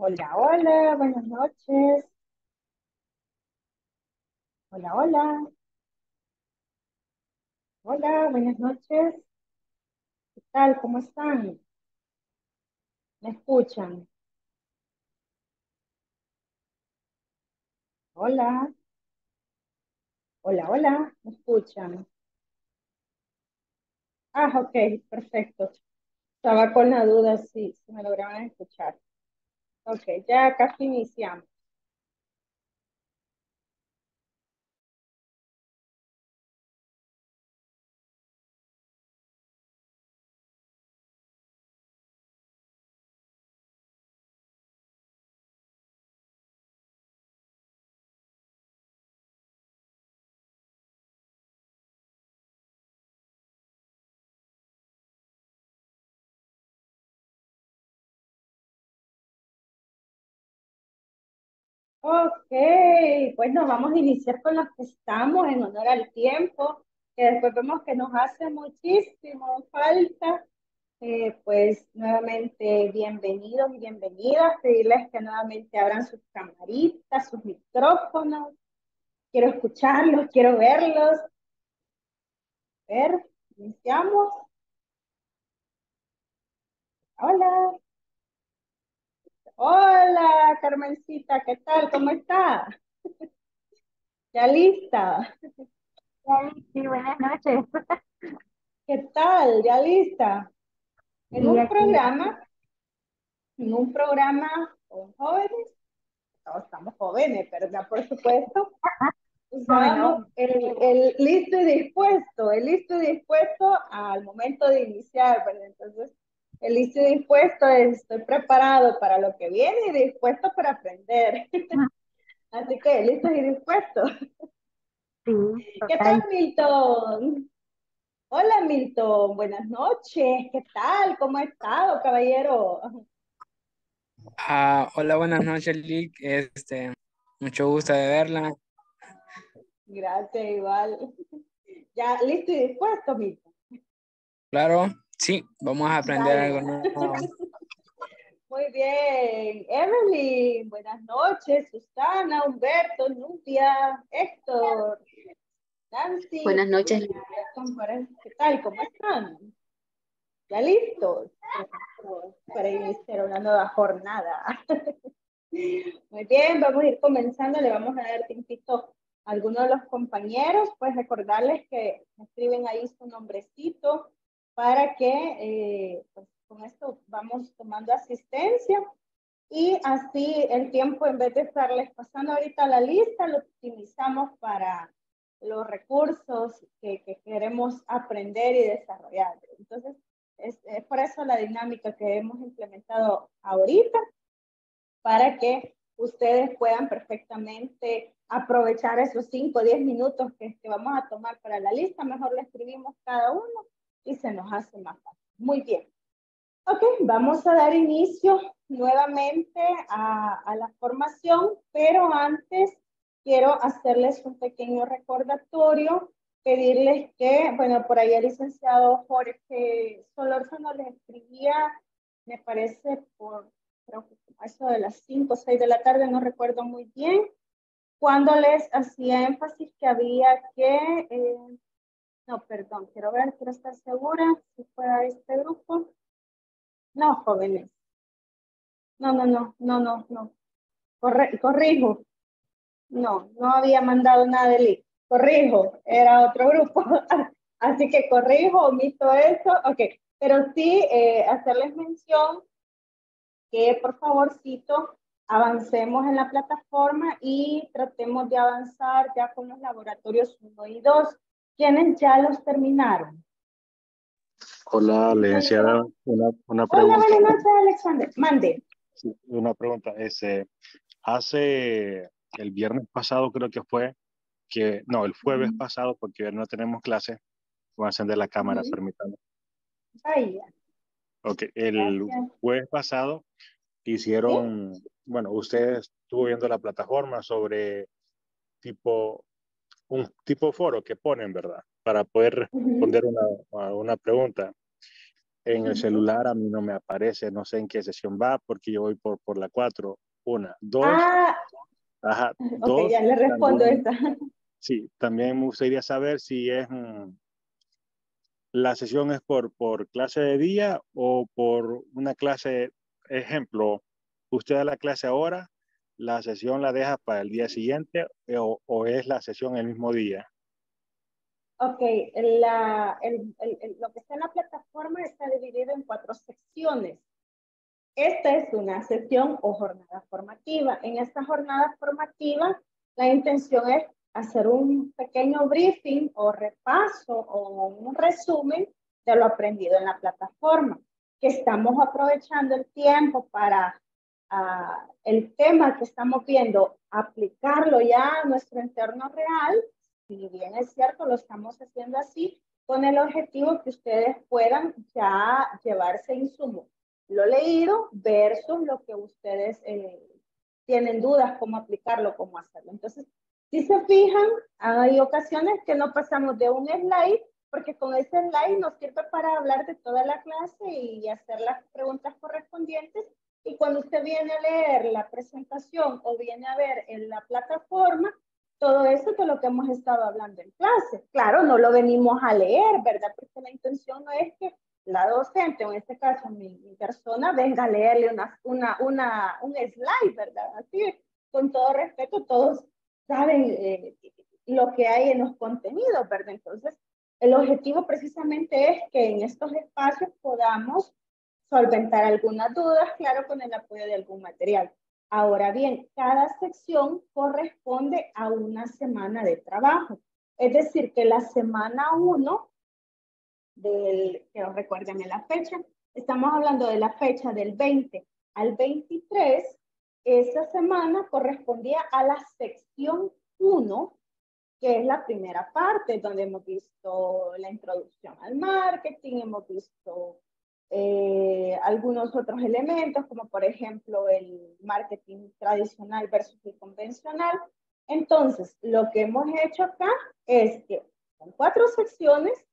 Hola, hola, buenas noches. Hola, hola. Hola, buenas noches. ¿Qué tal? ¿Cómo están? ¿Me escuchan? Hola. Hola, hola. ¿Me escuchan? Ah, ok, perfecto. Estaba con la duda si, si me lograban escuchar. Ok, ya casi iniciamos. Ok, nos vamos a iniciar con los que estamos en honor al tiempo, que después vemos que nos hace muchísimo falta. Eh, pues nuevamente bienvenidos y bienvenidas, pedirles que nuevamente abran sus camaritas, sus micrófonos. Quiero escucharlos, quiero verlos. A ver, iniciamos. Hola. Hola, Carmencita, ¿qué tal? ¿Cómo está? ¿Ya lista? Sí, buenas noches. ¿Qué tal? ¿Ya lista? En un programa, en un programa con jóvenes, todos estamos jóvenes, ¿verdad? Por supuesto. Usamos el, el, listo y dispuesto, el listo y dispuesto al momento de iniciar, ¿verdad? Entonces, el listo y dispuesto es, estoy preparado para lo que viene y dispuesto para aprender. Así que, listo y dispuesto. Sí, ¿Qué tal, Milton? Hola, Milton. Buenas noches. ¿Qué tal? ¿Cómo ha estado, caballero? Ah, hola, buenas noches, Lick. Este, mucho gusto de verla. Gracias, igual. ¿Ya listo y dispuesto, Milton? Claro, sí, vamos a aprender algo nuevo. Muy bien. Evelyn, buenas noches. Susana, Humberto, Nubia, Héctor, Nancy. Buenas noches. ¿Qué tal? ¿Cómo están? ¿Ya listos? Para iniciar una nueva jornada. Muy bien, vamos a ir comenzando. Le vamos a dar tiempito a algunos de los compañeros. Pues recordarles que escriben ahí su nombrecito para que eh, pues, con esto vamos tomando asistencia y así el tiempo en vez de estarles pasando ahorita la lista lo optimizamos para los recursos que, que queremos aprender y desarrollar. Entonces, es, es, por eso la dinámica que hemos implementado ahorita para que ustedes puedan perfectamente aprovechar esos 5 o 10 minutos que, que vamos a tomar para la lista. Mejor le escribimos cada uno y se nos hace más fácil. Muy bien. Ok, vamos a dar inicio nuevamente a, la formación, pero antes quiero hacerles un pequeño recordatorio, pedirles que, bueno, por ahí el licenciado Jorge Solórzano les escribía, me parece por, creo que eso de las 5 o 6 de la tarde, no recuerdo muy bien, cuando les hacía énfasis que había que, eh, no, perdón, quiero ver, quiero estar segura si fue a este grupo. No, jóvenes. No, no, no, no, no, no. Corre, corrijo. No, no había mandado nada de link. Corrijo, era otro grupo. Así que corrijo, omito eso. Ok, pero sí eh, hacerles mención que por favorcito avancemos en la plataforma y tratemos de avanzar ya con los laboratorios 1 y 2. ¿Quiénes ya los terminaron? Hola, licenciada. Una, una pregunta. Hola, buenas noches, Alexander. Mande. Sí, una pregunta. Ese, hace el viernes pasado creo que fue, que no, el jueves Mm. pasado, porque no tenemos clase, voy a encender la cámara, Ujú. permítanme. Ahí, Ok, el gracias. jueves pasado hicieron, bueno, ustedes estuvo viendo la plataforma sobre tipo, un tipo foro que ponen, ¿verdad? Para poder responder una, a una pregunta. En el celular a mí no me aparece, no sé en qué sesión va, porque yo voy por, por la 4. Una, dos, Ah, ajá, ok, dos. ya le respondo también- esta. Sí, también me gustaría saber si es mm, la sesión es por, por clase de día o por una clase, ejemplo, usted da la clase ahora, la sesión la deja para el día siguiente o, o es la sesión el mismo día. Ok, la- el- el- el- lo que está en la plataforma está dividido en cuatro secciones. Esta es una sesión o jornada formativa. En esta jornada formativa, la intención es hacer un pequeño briefing o repaso o un resumen de lo aprendido en la plataforma, que estamos aprovechando el tiempo para ah, el tema que estamos viendo, aplicarlo ya a nuestro entorno real si bien es cierto, lo estamos haciendo así con el objetivo que ustedes puedan ya llevarse insumos. Lo leído versus lo que ustedes eh, tienen dudas, cómo aplicarlo, cómo hacerlo. Entonces, si se fijan, hay ocasiones que no pasamos de un slide, porque con ese slide nos sirve para hablar de toda la clase y hacer las preguntas correspondientes. Y cuando usted viene a leer la presentación o viene a ver en la plataforma, todo eso de lo que hemos estado hablando en clase. Claro, no lo venimos a leer, ¿verdad? Porque la intención no es que la docente, o en este caso mi, mi persona, venga a leerle una, una, una, un slide, ¿verdad? Así, con todo respeto, todos saben eh, lo que hay en los contenidos, ¿verdad? Entonces, el objetivo precisamente es que en estos espacios podamos solventar algunas dudas, claro, con el apoyo de algún material. Ahora bien, cada sección corresponde a una semana de trabajo. Es decir, que la semana 1 del, que recuérdenme la fecha, estamos hablando de la fecha del 20 al 23, esa semana correspondía a la sección 1, que es la primera parte, donde hemos visto la introducción al marketing, hemos visto eh, algunos otros elementos, como por ejemplo el marketing tradicional versus el convencional. Entonces, lo que hemos hecho acá es que son cuatro secciones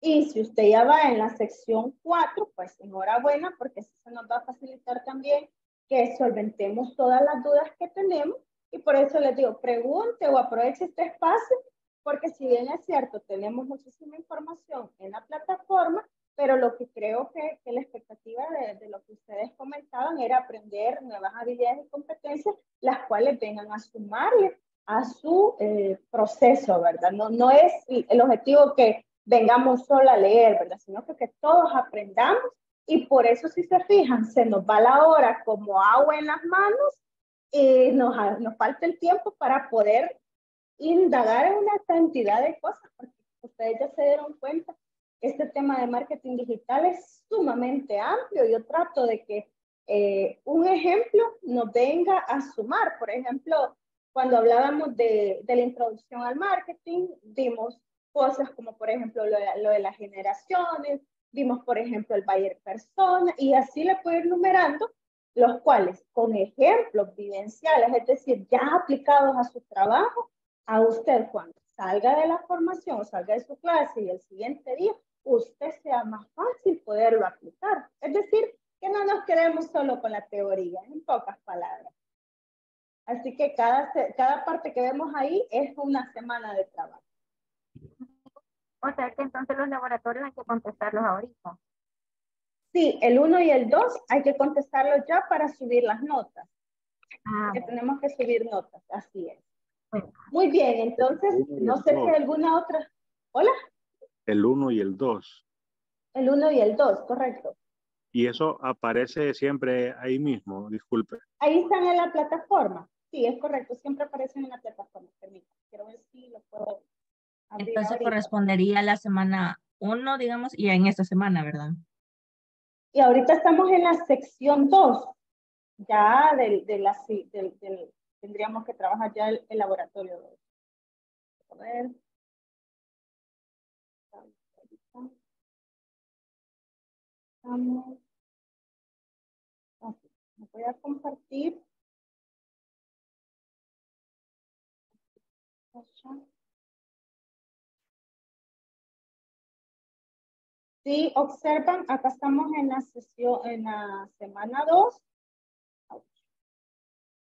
y si usted ya va en la sección 4, pues enhorabuena, porque eso nos va a facilitar también que solventemos todas las dudas que tenemos. Y por eso les digo, pregunte o aproveche este espacio, porque si bien es cierto, tenemos muchísima información en la plataforma, pero lo que creo que, que la expectativa de, de, lo que ustedes comentaban era aprender nuevas habilidades y competencias, las cuales vengan a sumarle a su eh, proceso, ¿verdad? No, no es el objetivo que vengamos solo a leer, ¿verdad? Sino que, que todos aprendamos y por eso si se fijan, se nos va la hora como agua en las manos y nos, nos falta el tiempo para poder indagar en una cantidad de cosas, porque ustedes ya se dieron cuenta este tema de marketing digital es sumamente amplio. Yo trato de que eh, un ejemplo nos venga a sumar. Por ejemplo, cuando hablábamos de, de la introducción al marketing, vimos cosas como, por ejemplo, lo de, lo de las generaciones, vimos, por ejemplo, el buyer persona, y así le puedo ir numerando, los cuales con ejemplos vivenciales, es decir, ya aplicados a su trabajo, a usted cuando salga de la formación o salga de su clase y el siguiente día, usted sea más fácil poderlo aplicar. Es decir, que no nos quedemos solo con la teoría, en pocas palabras. Así que cada, cada parte que vemos ahí es una semana de trabajo. O sea que entonces los laboratorios hay que contestarlos ahorita. Sí, el 1 y el 2 hay que contestarlos ya para subir las notas. Ah, Que tenemos que subir notas, así es. bueno. Muy bien, entonces, no sé si alguna otra. Hola, El 1 y el 2. el 1 y el 2, correcto. Y eso aparece siempre ahí mismo, disculpe. Ahí están en la plataforma. Sí, es correcto, siempre aparecen en la plataforma. Permítame, quiero ver si lo puedo abrir Entonces ahorita. correspondería a la semana 1, digamos, y en esta semana, ¿verdad? Y ahorita estamos en la sección 2, ya del, de la, del, del- tendríamos que trabajar ya el, el laboratorio 2. A ver. Vamos. Ok, me voy a compartir. si observan, acá estamos en la sesión, en la semana 2.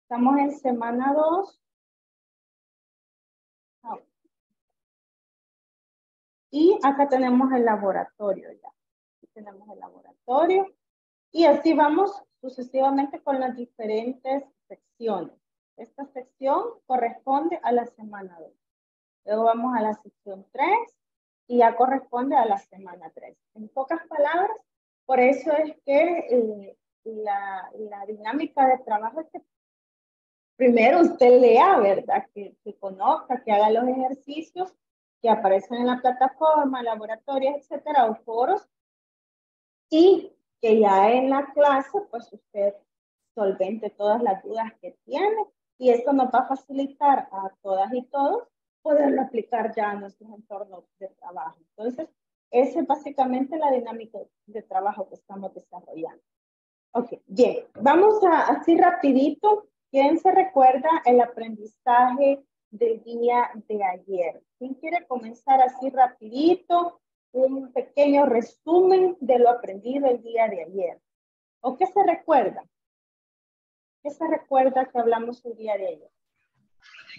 Estamos en semana 2. Y acá tenemos el laboratorio ya. Tenemos el laboratorio. Y así vamos sucesivamente con las diferentes secciones. Esta sección corresponde a la semana 2. Luego vamos a la sección 3 y ya corresponde a la semana 3. En pocas palabras, por eso es que eh, la, la, dinámica de trabajo es que primero usted lea, ¿verdad? Que, que conozca, que haga los ejercicios que aparecen en la plataforma, laboratorios, etcétera, o foros, y que ya en la clase, pues usted solvente todas las dudas que tiene, y esto nos va a facilitar a todas y todos poderlo aplicar ya en nuestros entornos de trabajo. Entonces, esa es básicamente la dinámica de trabajo que estamos desarrollando. Ok, bien, vamos a así rapidito. ¿Quién se recuerda el aprendizaje del día de ayer? ¿Quién quiere comenzar así rapidito? Un pequeño resumen de lo aprendido el día de ayer. ¿O qué se recuerda? ¿Qué se recuerda que hablamos el día de ayer?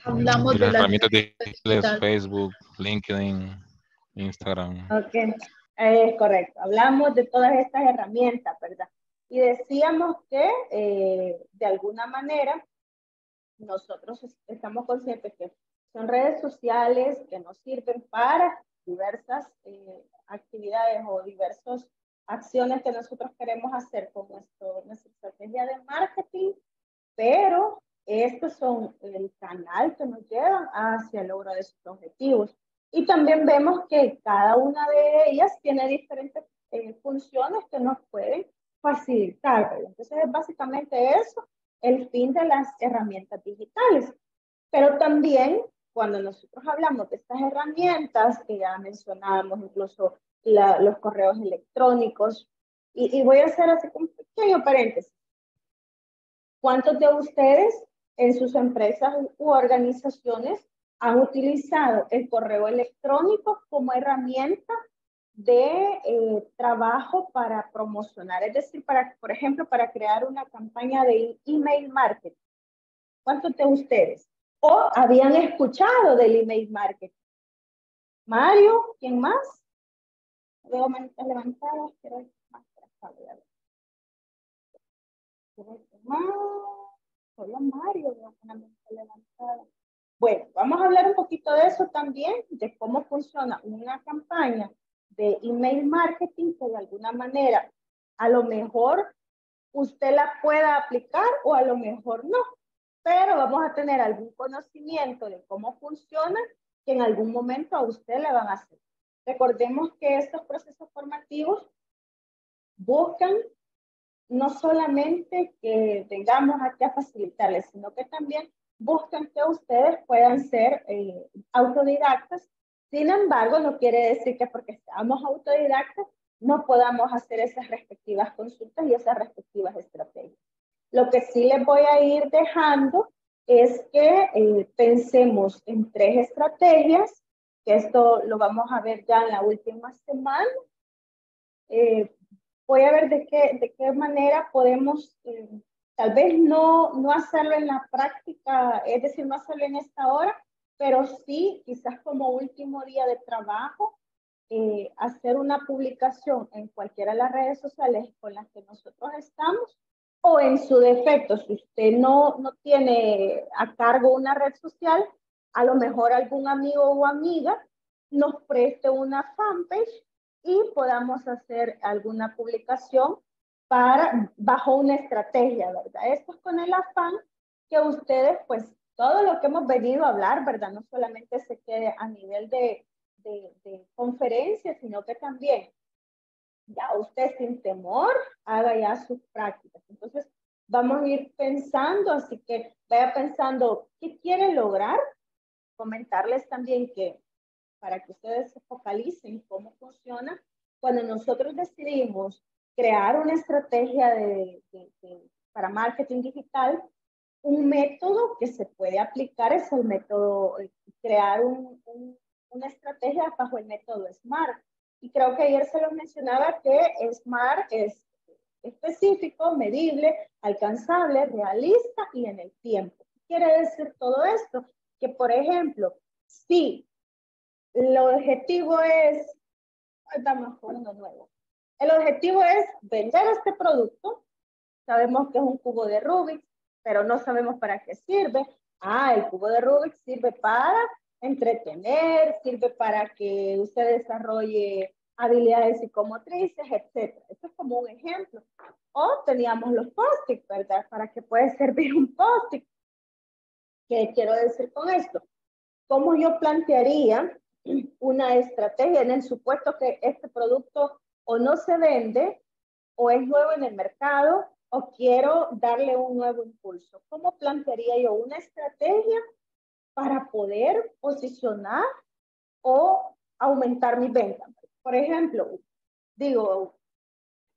Hablamos de de las herramientas digitales, digital. Facebook, LinkedIn, Instagram. Ok, es correcto. Hablamos de todas estas herramientas, ¿verdad? Y decíamos que eh, de alguna manera nosotros es- estamos conscientes que son redes sociales que nos sirven para diversas eh, actividades o diversas acciones que nosotros queremos hacer con nuestra estrategia de marketing, pero estos son el canal que nos lleva hacia el logro de sus objetivos. Y también vemos que cada una de ellas tiene diferentes eh, funciones que nos pueden facilitar. Entonces es básicamente eso, el fin de las herramientas digitales. Pero también cuando nosotros hablamos de estas herramientas que ya mencionábamos, incluso la- los correos electrónicos, y, y voy a hacer así un pequeño paréntesis. ¿Cuántos de ustedes en sus empresas u organizaciones han utilizado el correo electrónico como herramienta de eh, trabajo para promocionar? Es decir, para, por ejemplo, para crear una campaña de email marketing. ¿Cuántos de ustedes? ¿O habían escuchado del email marketing? Mario, ¿quién más? Veo manitas levantadas, más. Solo Mario veo manita levantada. Bueno, vamos a hablar un poquito de eso también, de cómo funciona una campaña de email marketing que de alguna manera a lo mejor usted la pueda aplicar o a lo mejor no, pero vamos a tener algún conocimiento de cómo funciona que en algún momento a usted le van a hacer. Recordemos que estos procesos formativos buscan no solamente que tengamos aquí a facilitarles, sino que también buscan que ustedes puedan ser eh, autodidactas. Sin embargo, no quiere decir que porque seamos autodidactas no podamos hacer esas respectivas consultas y esas respectivas estrategias. Lo que sí les voy a ir dejando es que eh, pensemos en tres estrategias, que esto lo vamos a ver ya en la última semana. Eh, voy a ver de qué, de qué manera podemos, eh, tal vez no, no hacerlo en la práctica, es decir, no hacerlo en esta hora, pero sí, quizás como último día de trabajo, eh, hacer una publicación en cualquiera de las redes sociales con las que nosotros estamos, o en su defecto, si usted no, no tiene a cargo una red social, a lo mejor algún amigo o amiga nos preste una fanpage y podamos hacer alguna publicación para, bajo una estrategia, ¿verdad? Esto es con el afán que ustedes, pues, todo lo que hemos venido a hablar, ¿verdad? No solamente se quede a nivel de, de, de conferencia, sino que también ya usted sin temor haga ya sus prácticas. Entonces, vamos a ir pensando, así que vaya pensando qué quiere lograr. Comentarles también que para que ustedes se focalicen cómo funciona, cuando nosotros decidimos crear una estrategia de, de, para marketing digital, un método que se puede aplicar es el método, crear un, un, una estrategia bajo el método SMART. Y creo que ayer se los mencionaba que SMART es específico, medible, alcanzable, realista y en el tiempo. ¿Qué quiere decir todo esto? Que, por ejemplo, si el objetivo es, estamos con uno nuevo, el objetivo es vender este producto, sabemos que es un cubo de Rubik, pero no sabemos para qué sirve. Ah, el cubo de Rubik sirve para entretener, sirve para que usted desarrolle habilidades psicomotrices, etc. Esto es como un ejemplo. O teníamos los post-it, ¿verdad? ¿Para qué puede servir un post-it? ¿Qué quiero decir con esto? ¿Cómo yo plantearía una estrategia en el supuesto que este producto o no se vende o es nuevo en el mercado o quiero darle un nuevo impulso? ¿Cómo plantearía yo una estrategia para poder posicionar o aumentar mi venta? Por ejemplo, digo,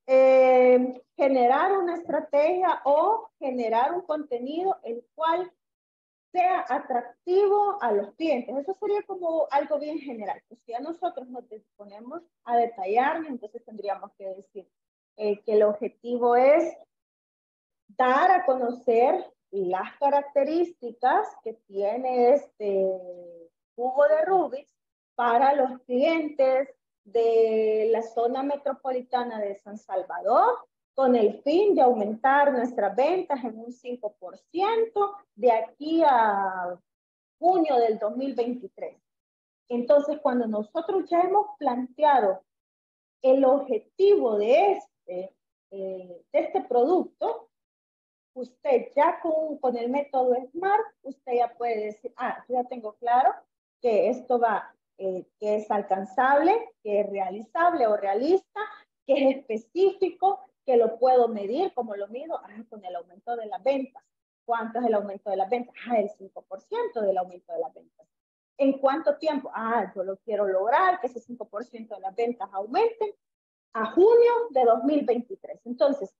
eh, generar una estrategia o generar un contenido el cual sea atractivo a los clientes. Eso sería como algo bien general. Pues si a nosotros nos disponemos a detallar, entonces tendríamos que decir eh, que el objetivo es dar a conocer las características que tiene este cubo de Rubik para los clientes de la zona metropolitana de San Salvador con el fin de aumentar nuestras ventas en un 5% de aquí a junio del 2023. Entonces, cuando nosotros ya hemos planteado el objetivo de este, eh, de este producto, usted ya con, con el método SMART, usted ya puede decir, ah, yo ya tengo claro que esto va, eh, que es alcanzable, que es realizable o realista, que es específico, que lo puedo medir, como lo mido, ah, con el aumento de las ventas. ¿Cuánto es el aumento de las ventas? Ah, el 5% del aumento de las ventas. ¿En cuánto tiempo? Ah, yo lo quiero lograr, que ese 5% de las ventas aumenten a junio de 2023. Entonces,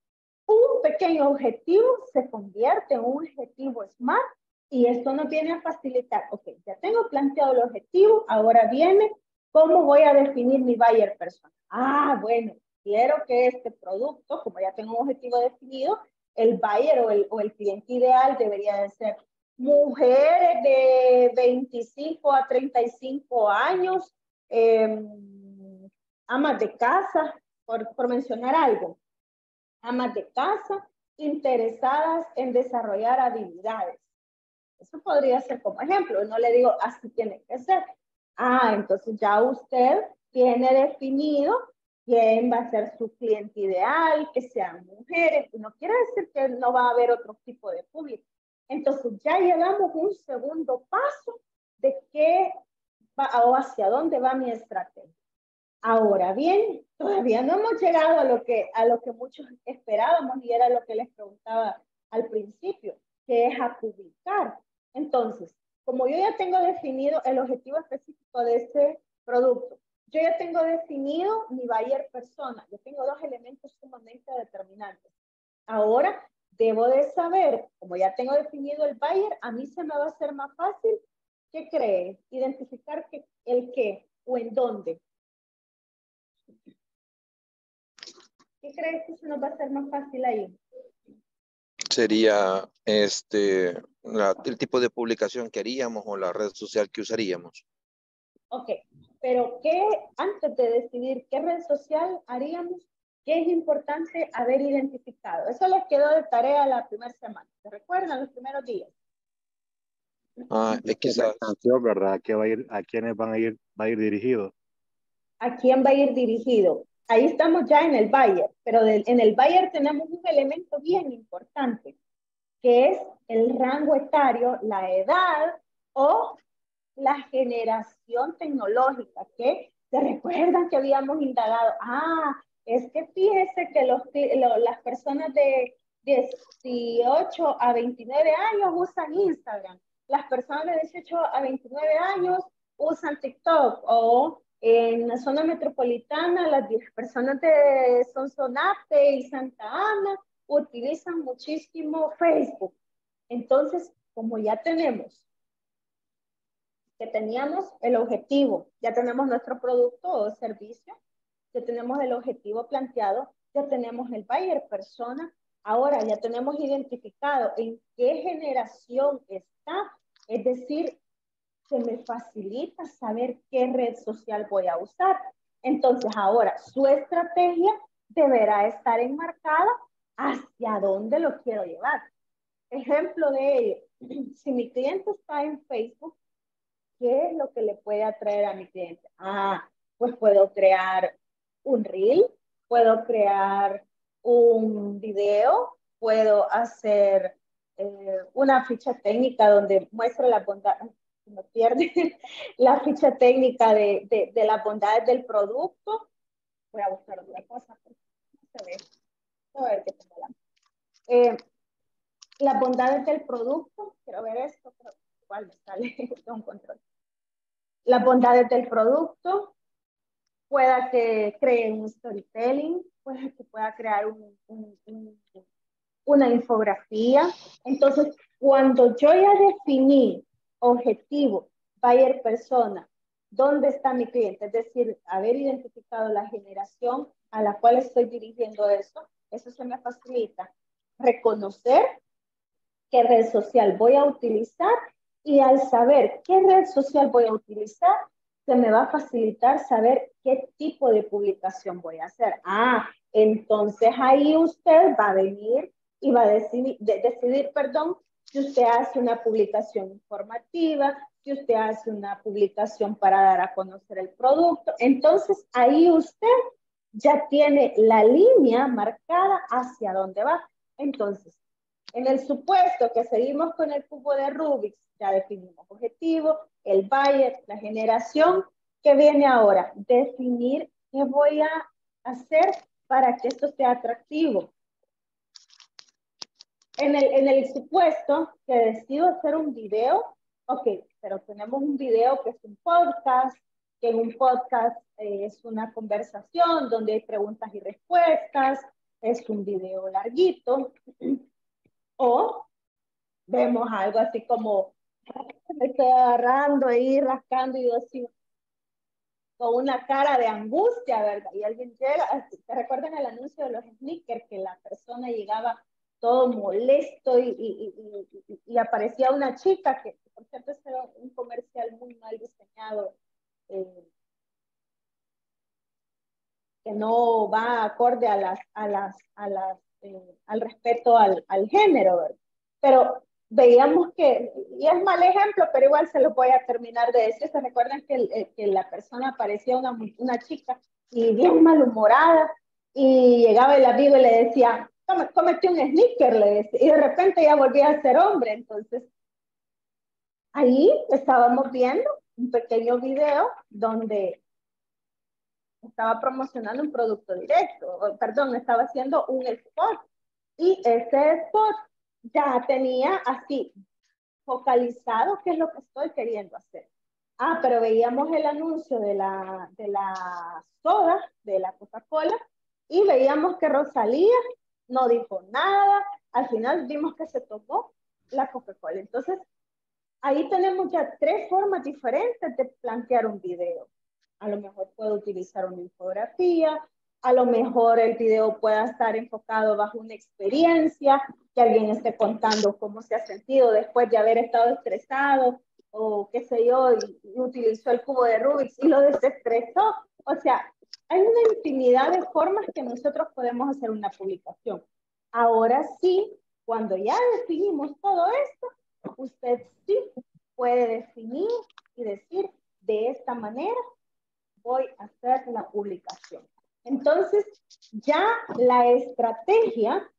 un pequeño objetivo se convierte en un objetivo SMART y esto nos viene a facilitar, ok, ya tengo planteado el objetivo, ahora viene cómo voy a definir mi buyer personal. Ah, bueno, quiero que este producto, como ya tengo un objetivo definido, el buyer o el, o el cliente ideal debería de ser mujeres de 25 a 35 años, eh, amas de casa, por, por mencionar algo amas de casa interesadas en desarrollar habilidades. Eso podría ser como ejemplo. No le digo, así tiene que ser. Ah, entonces ya usted tiene definido quién va a ser su cliente ideal, que sean mujeres. No quiere decir que no va a haber otro tipo de público. Entonces ya llegamos un segundo paso de qué va o hacia dónde va mi estrategia. Ahora bien, todavía no hemos llegado a lo que, a lo que muchos esperábamos y era lo que les preguntaba al principio, que es a publicar. Entonces, como yo ya tengo definido el objetivo específico de este producto, yo ya tengo definido mi buyer persona, yo tengo dos elementos sumamente determinantes. Ahora, debo de saber, como ya tengo definido el buyer, a mí se me va a hacer más fácil, ¿qué cree? Identificar que, el qué o en dónde. ¿Qué crees que se nos va a hacer más fácil ahí? Sería este la, el tipo de publicación que haríamos o la red social que usaríamos. Ok, pero ¿qué, antes de decidir qué red social haríamos, qué es importante haber identificado? Eso les quedó de tarea la primera semana. ¿Se recuerdan los primeros días? Ah, es quizás. ¿verdad? ¿A, qué va a, ir, ¿A quiénes van a ir, va a ir dirigido? ¿A quién va a ir dirigido? ahí estamos ya en el Bayer, pero en el Bayer tenemos un elemento bien importante, que es el rango etario, la edad o la generación tecnológica, que se recuerdan que habíamos indagado, ah, es que fíjese que los, las personas de 18 a 29 años usan Instagram, las personas de 18 a 29 años usan TikTok o en la zona metropolitana, las personas de Sonsonate y Santa Ana utilizan muchísimo Facebook. Entonces, como ya tenemos que teníamos el objetivo, ya tenemos nuestro producto o servicio, ya tenemos el objetivo planteado, ya tenemos el buyer persona, ahora ya tenemos identificado en qué generación está, es decir, se me facilita saber qué red social voy a usar. Entonces ahora su estrategia deberá estar enmarcada hacia dónde lo quiero llevar. Ejemplo de ello, si mi cliente está en Facebook, ¿qué es lo que le puede atraer a mi cliente? Ah, pues puedo crear un reel, puedo crear un video, puedo hacer eh, una ficha técnica donde muestre la bondad, no pierde, la ficha técnica de, de, de las bondades del producto. Voy a buscar otra cosa. No se ve. A ver qué tengo la. Eh, las bondades del producto, quiero ver esto, pero igual me sale un control. Las bondades del producto, pueda que cree un storytelling, pueda que pueda crear un, un, un, una infografía. Entonces, cuando yo ya definí objetivo, buyer persona, dónde está mi cliente, es decir, haber identificado la generación a la cual estoy dirigiendo eso, eso se me facilita reconocer qué red social voy a utilizar y al saber qué red social voy a utilizar, se me va a facilitar saber qué tipo de publicación voy a hacer. Ah, entonces ahí usted va a venir y va a decidir, de, decidir, perdón, si usted hace una publicación informativa, si usted hace una publicación para dar a conocer el producto. Entonces ahí usted ya tiene la línea marcada hacia dónde va. Entonces, en el supuesto que seguimos con el cubo de Rubik, ya definimos objetivo, el buyer, la generación, ¿qué viene ahora? Definir qué voy a hacer para que esto sea atractivo. En el, en el supuesto que decido hacer un video, ok, pero tenemos un video que es un podcast, que en un podcast eh, es una conversación donde hay preguntas y respuestas, es un video larguito, o vemos algo así como me estoy agarrando ahí, rascando y yo así, con una cara de angustia, ¿verdad? Y alguien llega, ¿te recuerdan el anuncio de los sneakers que la persona llegaba todo molesto y, y, y, y aparecía una chica que, por cierto, era un comercial muy mal diseñado, eh, que no va acorde a las, a las, a las, eh, al respeto al, al género. Pero veíamos que, y es mal ejemplo, pero igual se lo voy a terminar de decir, se recuerdan que, eh, que la persona parecía una, una chica y bien malhumorada y llegaba el amigo y le decía, cómete un sneaker, le decía, y de repente ya volvía a ser hombre, entonces ahí estábamos viendo un pequeño video donde estaba promocionando un producto directo, perdón, estaba haciendo un spot y ese spot ya tenía así focalizado qué es lo que estoy queriendo hacer. Ah, pero veíamos el anuncio de la, de la soda, de la Coca-Cola, y veíamos que Rosalía no dijo nada. Al final vimos que se tomó la Coca-Cola. Entonces, ahí tenemos ya tres formas diferentes de plantear un video. A lo mejor puedo utilizar una infografía, a lo mejor el video pueda estar enfocado bajo una experiencia, que alguien esté contando cómo se ha sentido después de haber estado estresado o qué sé yo, y, utilizó el cubo de Rubik y lo desestresó. O sea, hay una infinidad de formas que nosotros podemos hacer una publicación. Ahora sí, cuando ya definimos todo esto, usted sí puede definir y decir, de esta manera voy a hacer la publicación. Entonces, ya la estrategia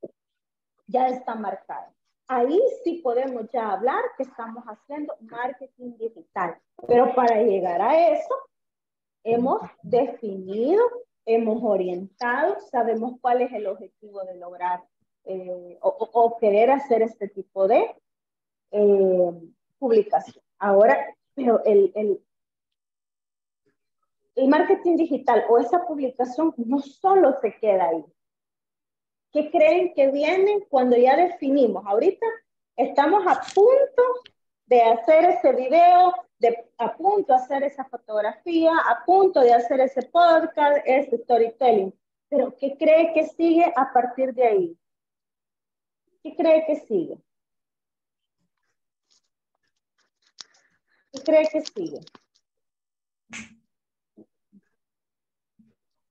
ya está marcada. Ahí sí podemos ya hablar que estamos haciendo marketing digital. Pero para llegar a eso, hemos definido, hemos orientado, sabemos cuál es el objetivo de lograr eh, o, o, querer hacer este tipo de eh, publicación. Ahora, pero el, el, el marketing digital o esa publicación no solo se queda ahí. ¿Qué creen que viene cuando ya definimos? Ahorita estamos a punto de hacer ese video, de, a punto de hacer esa fotografía, a punto de hacer ese podcast, ese storytelling. Pero ¿qué cree que sigue a partir de ahí? ¿Qué cree que sigue? ¿Qué cree que sigue?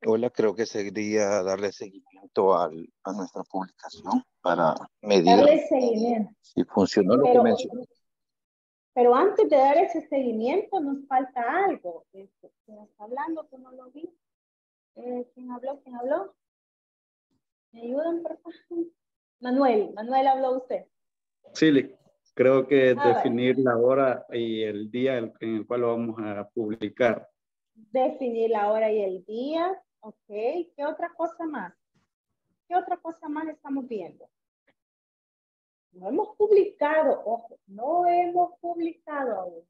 Hola, creo que sería darle seguimiento al, a nuestra publicación para medir Darle seguimiento. si funcionó lo que mencionó. Pero antes de dar ese seguimiento nos falta algo. Este, ¿Quién está hablando? No lo vi. Eh, ¿Quién habló? ¿Quién habló? ¿Me ayudan, por favor? Manuel, Manuel habló usted. Sí, creo que Ah, definir la hora y el día en el cual lo vamos a publicar. Definir la hora y el día. Ok. ¿Qué otra cosa más? ¿Qué otra cosa más estamos viendo? No hemos publicado, ojo, no hemos publicado aún.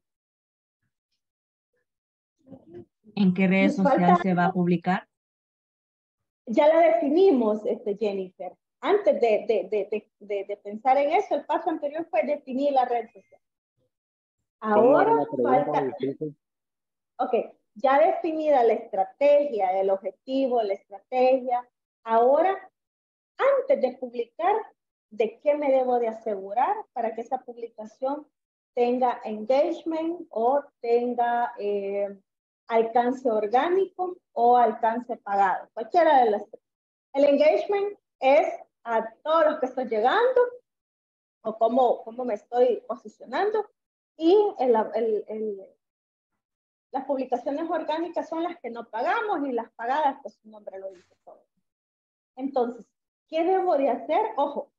¿En qué sociales falta- se va a publicar? Ya la definimos, este, Jennifer. Antes de, de, de, de, de- de pensar en eso, el paso anterior fue definir la red social. ¿Cómo era Ahora falta, ok, ya definida la estrategia, el objetivo, la estrategia. Ahora, antes de publicar, ¿de qué me debo de asegurar para que esa publicación tenga engagement o tenga eh, alcance orgánico o alcance pagado? Cualquiera de las tres. El engagement es a todos los que estoy llegando o cómo, cómo me estoy posicionando y el, el- el- las publicaciones orgánicas son las que no pagamos y las pagadas, pues su nombre lo dice todo. Entonces, ¿qué debo de hacer? Ojo,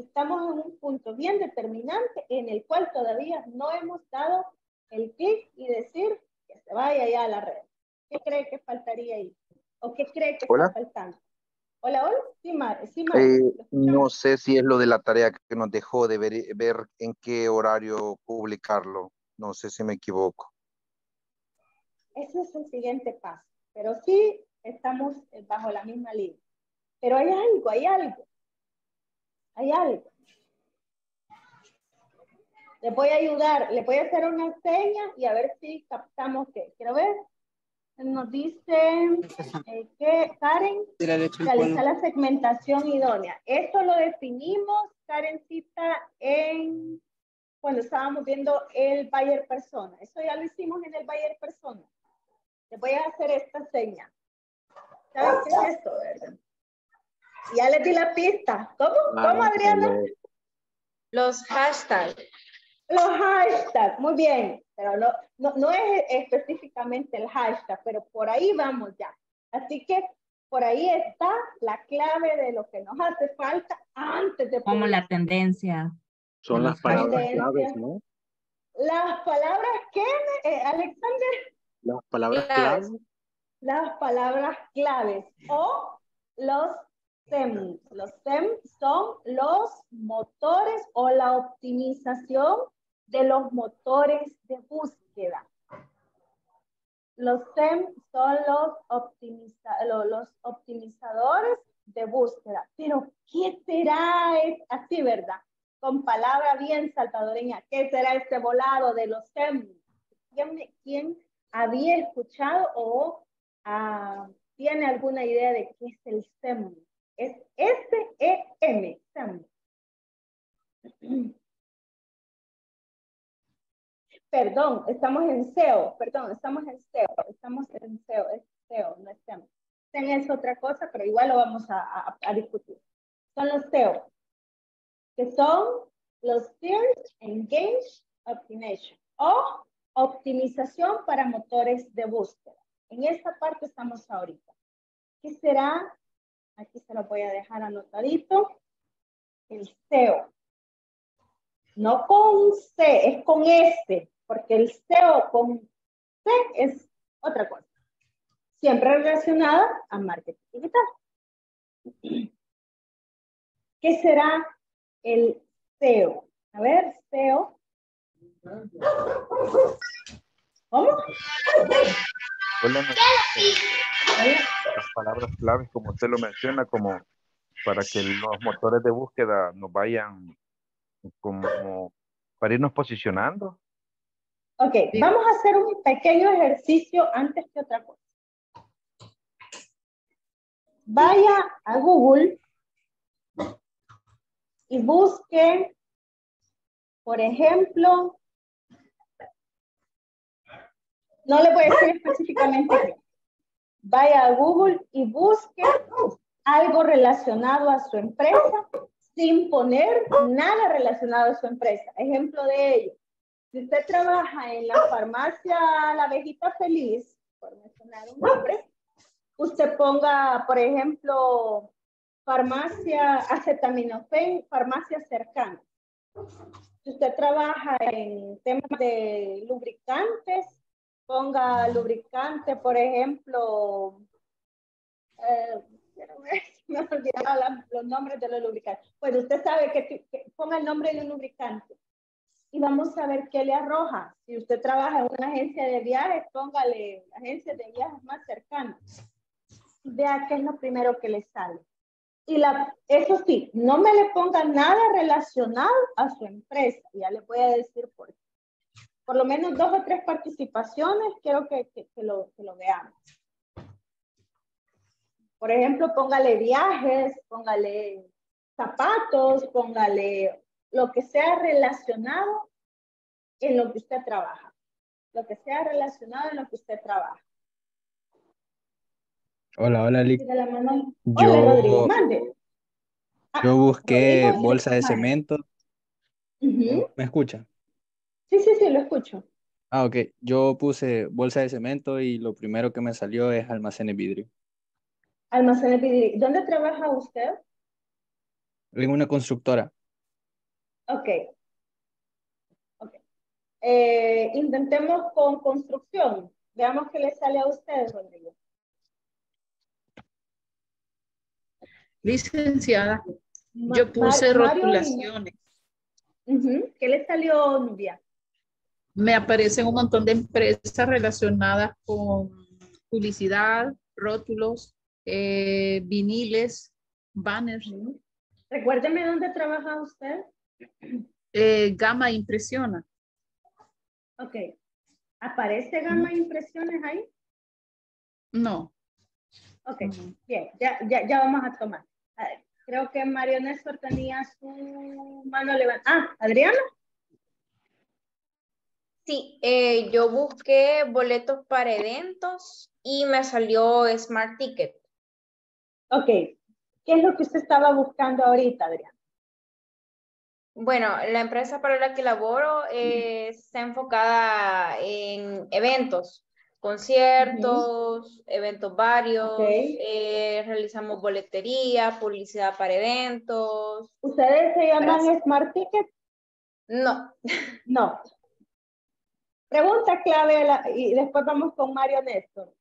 estamos en un punto bien determinante en el cual todavía no hemos dado el clic y decir que se vaya ya a la red. ¿Qué cree que faltaría ahí? ¿O qué cree que Hola. está faltando? Hola, hola. Sí, Mar, sí, Mar, Eh, no sé si es lo de la tarea que nos dejó de ver, ver en qué horario publicarlo. No sé si me equivoco. Ese es el siguiente paso. Pero sí estamos eh, bajo la misma línea. Pero hay algo, hay algo. Hay algo. Les voy a ayudar, les voy a hacer una seña y a ver si captamos qué. Quiero ver. Nos dice eh, que Karen realiza la segmentación idónea. Esto lo definimos, Karencita, en cuando estábamos viendo el Bayer Persona. Eso ya lo hicimos en el Bayer Persona. Les voy a hacer esta seña. ¿Saben qué es esto, verdad? Ya les di la pista. ¿Cómo? ¿Cómo, Adriana? Los hashtags. Los hashtags, muy bien, pero no, no, no es específicamente el hashtag, pero por ahí vamos ya. Así que por ahí está la clave de lo que nos hace falta antes de Como la tendencia. Son las palabras claves, ¿no? Las palabras que, eh, Alexander, Las palabras claves. las palabras claves o los Los SEM son los motores o la optimización de los motores de búsqueda. Los SEM son los, optimiza- lo- los optimizadores de búsqueda. Pero, ¿qué será? Así, ¿verdad? Con palabra bien salvadoreña. ¿Qué será este volado de los SEM? ¿Quién, quién había escuchado o ah, tiene alguna idea de qué es el SEM? Es S-E-M. Perdón, estamos en SEO, perdón, estamos en SEO, estamos en SEO, es SEO, no es SEM. SEM es otra cosa, pero igual lo vamos a, a- a discutir. Son los SEO, que son los Search Engage Optimization o optimización para motores de búsqueda. En esta parte estamos ahorita. ¿Qué será? Aquí se lo voy a dejar anotadito. El SEO. No con C, es con S, porque el SEO con C es otra cosa. Siempre relacionada a marketing digital. ¿Qué será el SEO? A ver, SEO. ¿Cómo? Hola, las palabras claves, como usted lo menciona, como para que los motores de búsqueda nos vayan como para irnos posicionando. Ok, vamos a hacer un pequeño ejercicio antes que otra cosa. Vaya a Google y busque, por ejemplo, no le voy a decir específicamente. Vaya a Google y busque algo relacionado a su empresa sin poner nada relacionado a su empresa. Ejemplo de ello. Si usted trabaja en la farmacia La Abejita Feliz, por mencionar un nombre, usted ponga, por ejemplo, farmacia acetaminofén, farmacia cercana. Si usted trabaja en temas de lubricantes, ponga lubricante, por ejemplo, eh, me he olvidado los nombres de los lubricantes. Pues usted sabe que, que, ponga el nombre de un lubricante y vamos a ver qué le arroja. Si usted trabaja en una agencia de viajes, póngale agencia de viajes más cercana. Vea qué es lo primero que le sale. Y la, eso sí, no me le ponga nada relacionado a su empresa. Ya le voy a decir por. Por lo menos dos o tres participaciones quiero que, que, lo, que lo veamos. Por ejemplo, póngale viajes, póngale zapatos, póngale lo que sea relacionado en lo que usted trabaja. Lo que sea relacionado en lo que usted trabaja. Hola, hola, Lick. Hola, Yo, Rodrigo, mande. Ah, yo busqué Rodrigo, bolsa de cemento. ¿Me escucha? Sí, sí, sí, lo escucho. Ah, ok. Yo puse bolsa de cemento y lo primero que me salió es almacén de vidrio. Almacén de vidrio. ¿Dónde trabaja usted? En una constructora. Ok. Ok. Eh, intentemos con construcción. Veamos qué le sale a usted, Rodrigo. Licenciada, Ma- yo puse Mar- Mario y- rotulaciones. ¿Qué le salió, Nubia? Me aparecen un montón de empresas relacionadas con publicidad, rótulos, eh, viniles, banners. Recuérdeme dónde trabaja usted. Eh, Gama impresiona. Ok. ¿Aparece gama impresiones ahí? No. Ok, bien, ya, ya, ya vamos a tomar. A ver, creo que Mario Néstor tenía su mano levantada. Ah, Adriana. Sí, eh, yo busqué boletos para eventos y me salió Smart Ticket. Ok, ¿qué es lo que usted estaba buscando ahorita, Adriana? Bueno, la empresa para la que laboro eh, está enfocada en eventos, conciertos, eventos varios, eh, realizamos boletería, publicidad para eventos. ¿Ustedes se llaman. Smart Ticket? No, No. Pregunta clave la- y después vamos con Mario Néstor.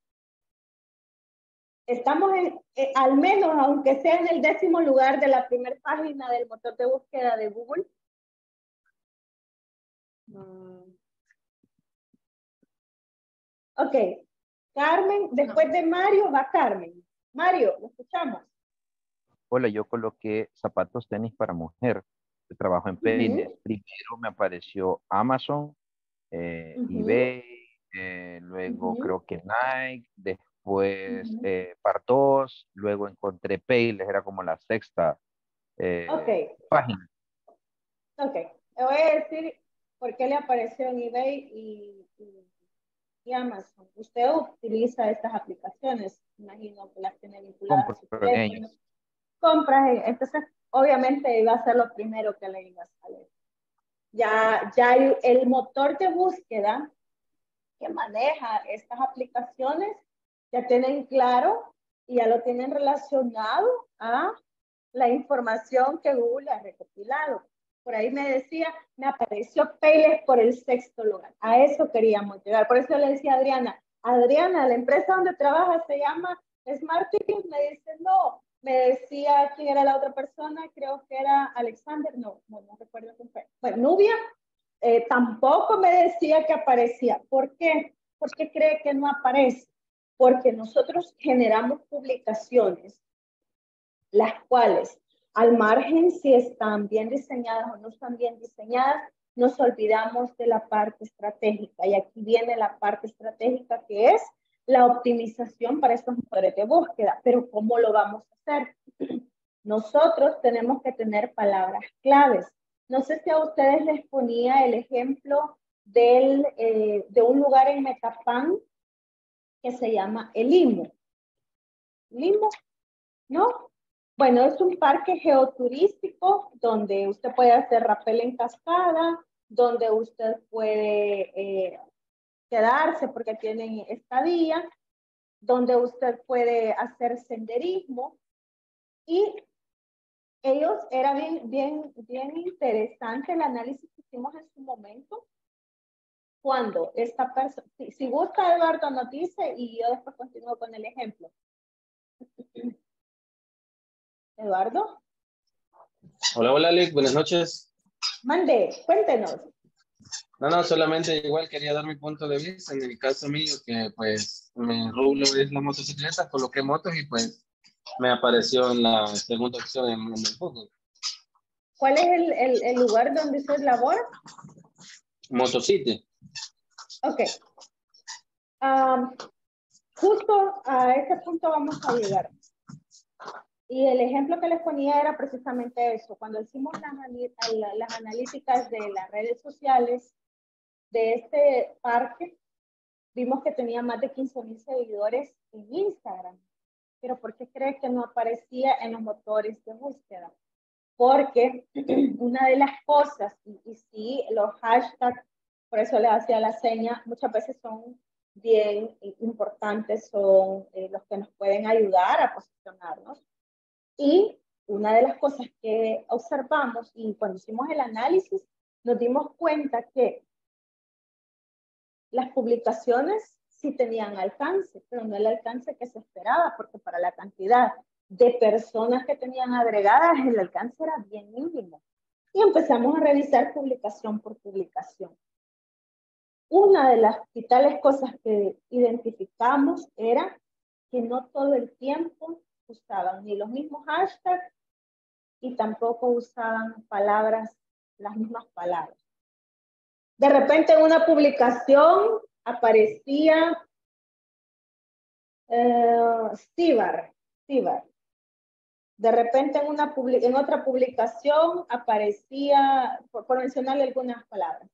Estamos en, eh, al menos, aunque sea en el décimo lugar de la primera página del motor de búsqueda de Google. Ok. Carmen, después de Mario va Carmen. Mario, lo escuchamos. Hola, yo coloqué zapatos tenis para mujer. Trabajo en peines. Primero me apareció Amazon, eh, eBay, eh, luego creo que Nike, después Ujú. eh, Partos, luego encontré Payless, era como la sexta eh, página. Ok, le voy a decir por qué le apareció en eBay y, y- y Amazon. Usted utiliza estas aplicaciones, imagino que las tiene vinculadas Compro en ellas. Compras, en- entonces obviamente iba a ser lo primero que le iba a salir. Ya, ya el, motor de búsqueda que maneja estas aplicaciones ya tienen claro y ya lo tienen relacionado a la información que Google ha recopilado. Por ahí me decía, me apareció Payless por el sexto lugar. A eso queríamos llegar. Por eso le decía a Adriana, Adriana, la empresa donde trabaja se llama Smart Ticket. Me dice, no. Me decía quién era la otra persona, creo que era Alexander, no, no, no recuerdo quién fue. Bueno, Nubia, eh, tampoco me decía que aparecía. ¿Por qué? Porque cree que no aparece. Porque nosotros generamos publicaciones las cuales al margen si están bien diseñadas o no están bien diseñadas, nos olvidamos de la parte estratégica. Y aquí viene la parte estratégica que es la optimización para estos motores de búsqueda. Pero ¿cómo lo vamos a hacer? Nosotros tenemos que tener palabras claves. No sé si a ustedes les ponía el ejemplo del, eh, de un lugar en Metapán que se llama El Limo. ¿No? Bueno, es un parque geoturístico donde usted puede hacer rappel en cascada, donde usted puede eh, quedarse porque tienen estadía, donde usted puede hacer senderismo y ellos era bien, bien, bien interesante el análisis que hicimos en su momento cuando esta persona, si, si gusta Eduardo nos dice y yo después continúo con el ejemplo. Eduardo. Hola, hola, Lick. Buenas noches. Mande, cuéntenos. No, no, solamente igual quería dar mi punto de vista. En el caso mío, que pues mi rublo es la motocicleta, coloqué motos y pues me apareció en la segunda opción en, el fútbol. ¿Cuál es el, el, el lugar donde usted labora? Motocity. Ok. Um, justo a ese punto vamos a llegar. Y el ejemplo que les ponía era precisamente eso. Cuando hicimos las, las analíticas de las redes sociales de este parque, vimos que tenía más de 15 mil seguidores en Instagram. Pero ¿por qué cree que no aparecía en los motores de búsqueda? Porque una de las cosas, y, y sí, los hashtags, por eso le hacía la seña, muchas veces son bien importantes, son eh, los que nos pueden ayudar a posicionarnos y una de las cosas que observamos y cuando hicimos el análisis, nos dimos cuenta que las publicaciones sí tenían alcance, pero no el alcance que se esperaba, porque para la cantidad de personas que tenían agregadas, el alcance era bien mínimo. Y empezamos a revisar publicación por publicación. Una de las vitales cosas que identificamos era que no todo el tiempo usaban ni los mismos hashtags y tampoco usaban palabras, las mismas palabras. De repente en una publicación aparecía Stibar, De repente en, una en otra publicación aparecía, por, mencionarle algunas palabras,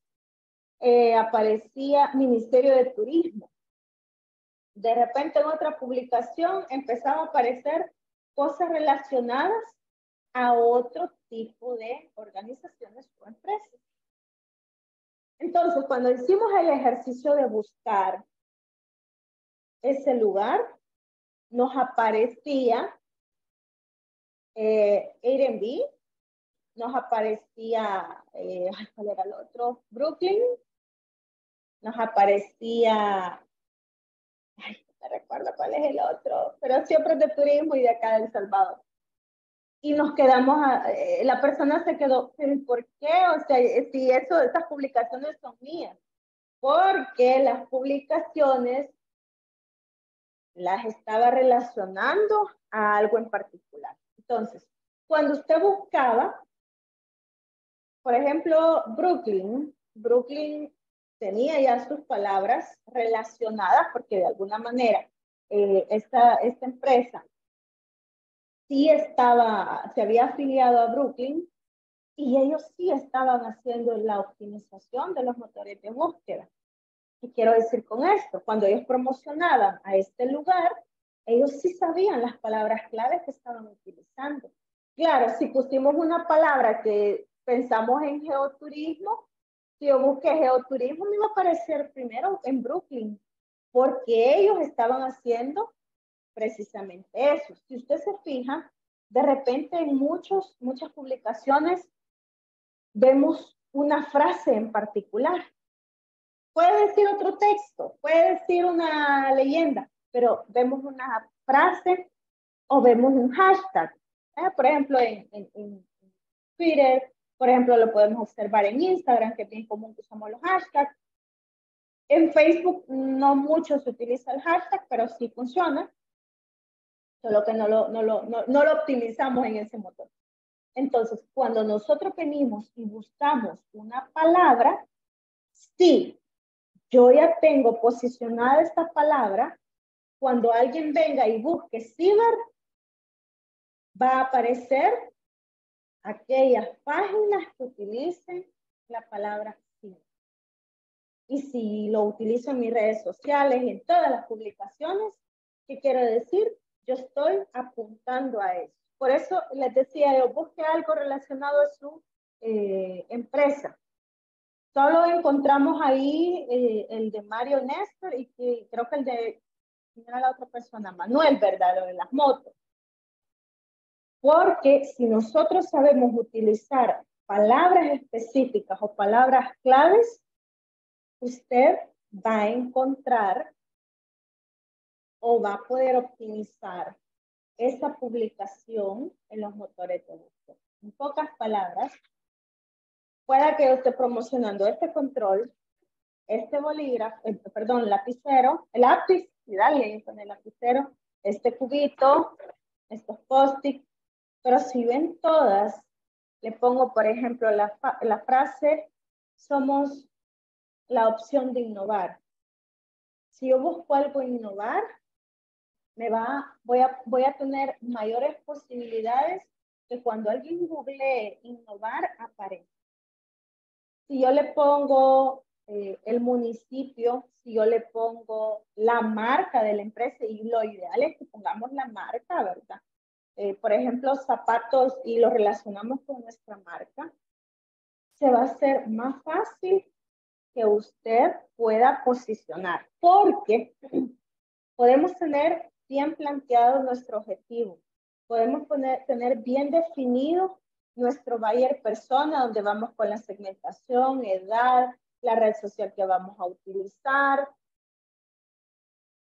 eh, aparecía Ministerio de Turismo de repente en otra publicación empezaba a aparecer cosas relacionadas a otro tipo de organizaciones o empresas. Entonces, cuando hicimos el ejercicio de buscar ese lugar, nos aparecía eh, Airbnb, nos aparecía, eh, ¿cuál era el otro? Brooklyn, nos aparecía ay, no recuerdo cuál es el otro, pero siempre de turismo y de acá de El Salvador. Y nos quedamos, eh, la persona se quedó, pero ¿por qué? O sea, si eso, esas publicaciones son mías. Porque las publicaciones las estaba relacionando a algo en particular. Entonces, cuando usted buscaba, por ejemplo, Brooklyn, Brooklyn tenía ya sus palabras relacionadas porque de alguna manera eh, esta, esta empresa sí estaba, se había afiliado a Brooklyn y ellos sí estaban haciendo la optimización de los motores de búsqueda. ¿Qué quiero decir con esto? Cuando ellos promocionaban a este lugar, ellos sí sabían las palabras claves que estaban utilizando. Claro, si pusimos una palabra que pensamos en geoturismo, si yo busqué geoturismo, me iba a aparecer primero en Brooklyn, porque ellos estaban haciendo precisamente eso. Si usted se fija, de repente en muchos, muchas publicaciones vemos una frase en particular. Puede decir otro texto, puede decir una leyenda, pero vemos una frase o vemos un hashtag. ¿eh? Por ejemplo, en, en, en Twitter por ejemplo, lo podemos observar en Instagram, que es bien común que usamos los hashtags. En Facebook no mucho se utiliza el hashtag, pero sí funciona. Solo que no lo, no lo, no, lo optimizamos en ese motor. Entonces, cuando nosotros venimos y buscamos una palabra, sí, yo ya tengo posicionada esta palabra, cuando alguien venga y busque ciber, va a aparecer aquellas páginas que utilicen la palabra ciber. Y si lo utilizo en mis redes sociales en todas las publicaciones, ¿qué quiero decir? Yo estoy apuntando a eso. Por eso les decía, yo busque algo relacionado a su eh, empresa. Solo encontramos ahí eh, el de Mario Néstor y creo que el de la otra persona, Manuel, ¿verdad? Lo de las motos. Porque si nosotros sabemos utilizar palabras específicas o palabras claves, usted va a encontrar o va a poder optimizar esa publicación en los motores de búsqueda. En pocas palabras, pueda que esté promocionando este control, este bolígrafo, eh, perdón, lapicero, el lápiz, y dale con el lapicero, este cubito, estos post-it, pero si ven todas, le pongo, por ejemplo, la, la frase, somos la opción de innovar. Si yo busco algo innovar, me va, voy, a, voy a tener mayores posibilidades que cuando alguien googlee innovar, aparezca. Si yo le pongo eh, el municipio, si yo le pongo la marca de la empresa, y lo ideal es que pongamos la marca, ¿verdad? Eh, por ejemplo, zapatos y lo relacionamos con nuestra marca, se va a hacer más fácil que usted pueda posicionar, porque podemos tener bien planteado nuestro objetivo, podemos tener bien definido nuestro buyer persona, donde vamos con la segmentación, edad, la red social que vamos a utilizar.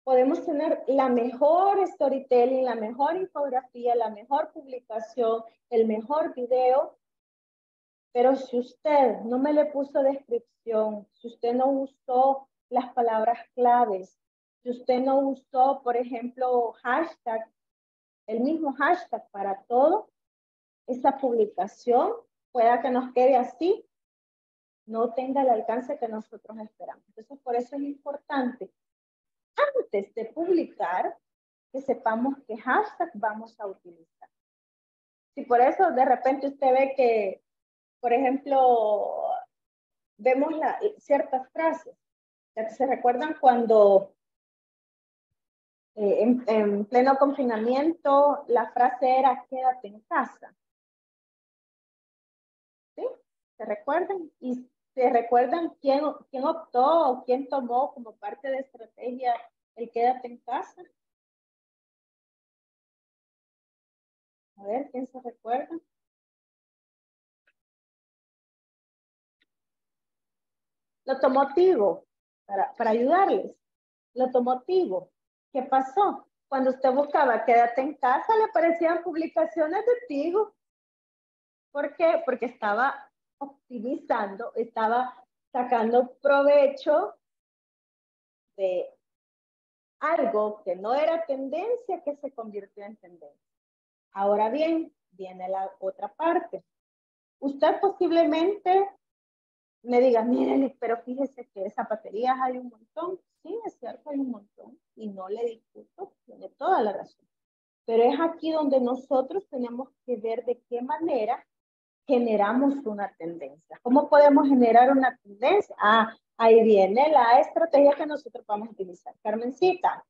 Podemos tener la mejor storytelling, la mejor infografía, la mejor publicación, el mejor video, pero si usted no me le puso descripción, si usted no usó las palabras claves, si usted no usó, por ejemplo, hashtag, el mismo hashtag para todo, esa publicación pueda que nos quede así, no tenga el alcance que nosotros esperamos. Entonces, por eso es importante, antes de publicar, que sepamos qué hashtag vamos a utilizar. Si por eso de repente usted ve que por ejemplo, vemos la, ciertas frases. ¿Se recuerdan cuando eh, en, pleno confinamiento la frase era quédate en casa? ¿Sí? ¿Se recuerdan? ¿Y se recuerdan quién, quién optó o quién tomó como parte de estrategia el quédate en casa? A ver, ¿quién se recuerda? Lo tomotivo, para, para ayudarles. Lo tomotivo. ¿Qué pasó? Cuando usted buscaba quédate en casa, le aparecían publicaciones de Tigo. ¿Por qué? Porque estaba optimizando, estaba sacando provecho de algo que no era tendencia que se convirtió en tendencia. Ahora bien, viene la otra parte. Usted posiblemente me digas, miren, pero fíjese que zapaterías hay un montón. Sí, es cierto, hay un montón. Y no le discuto, tiene toda la razón. Pero es aquí donde nosotros tenemos que ver de qué manera generamos una tendencia. ¿Cómo podemos generar una tendencia? Ah, ahí viene la estrategia que nosotros vamos a utilizar. Carmencita.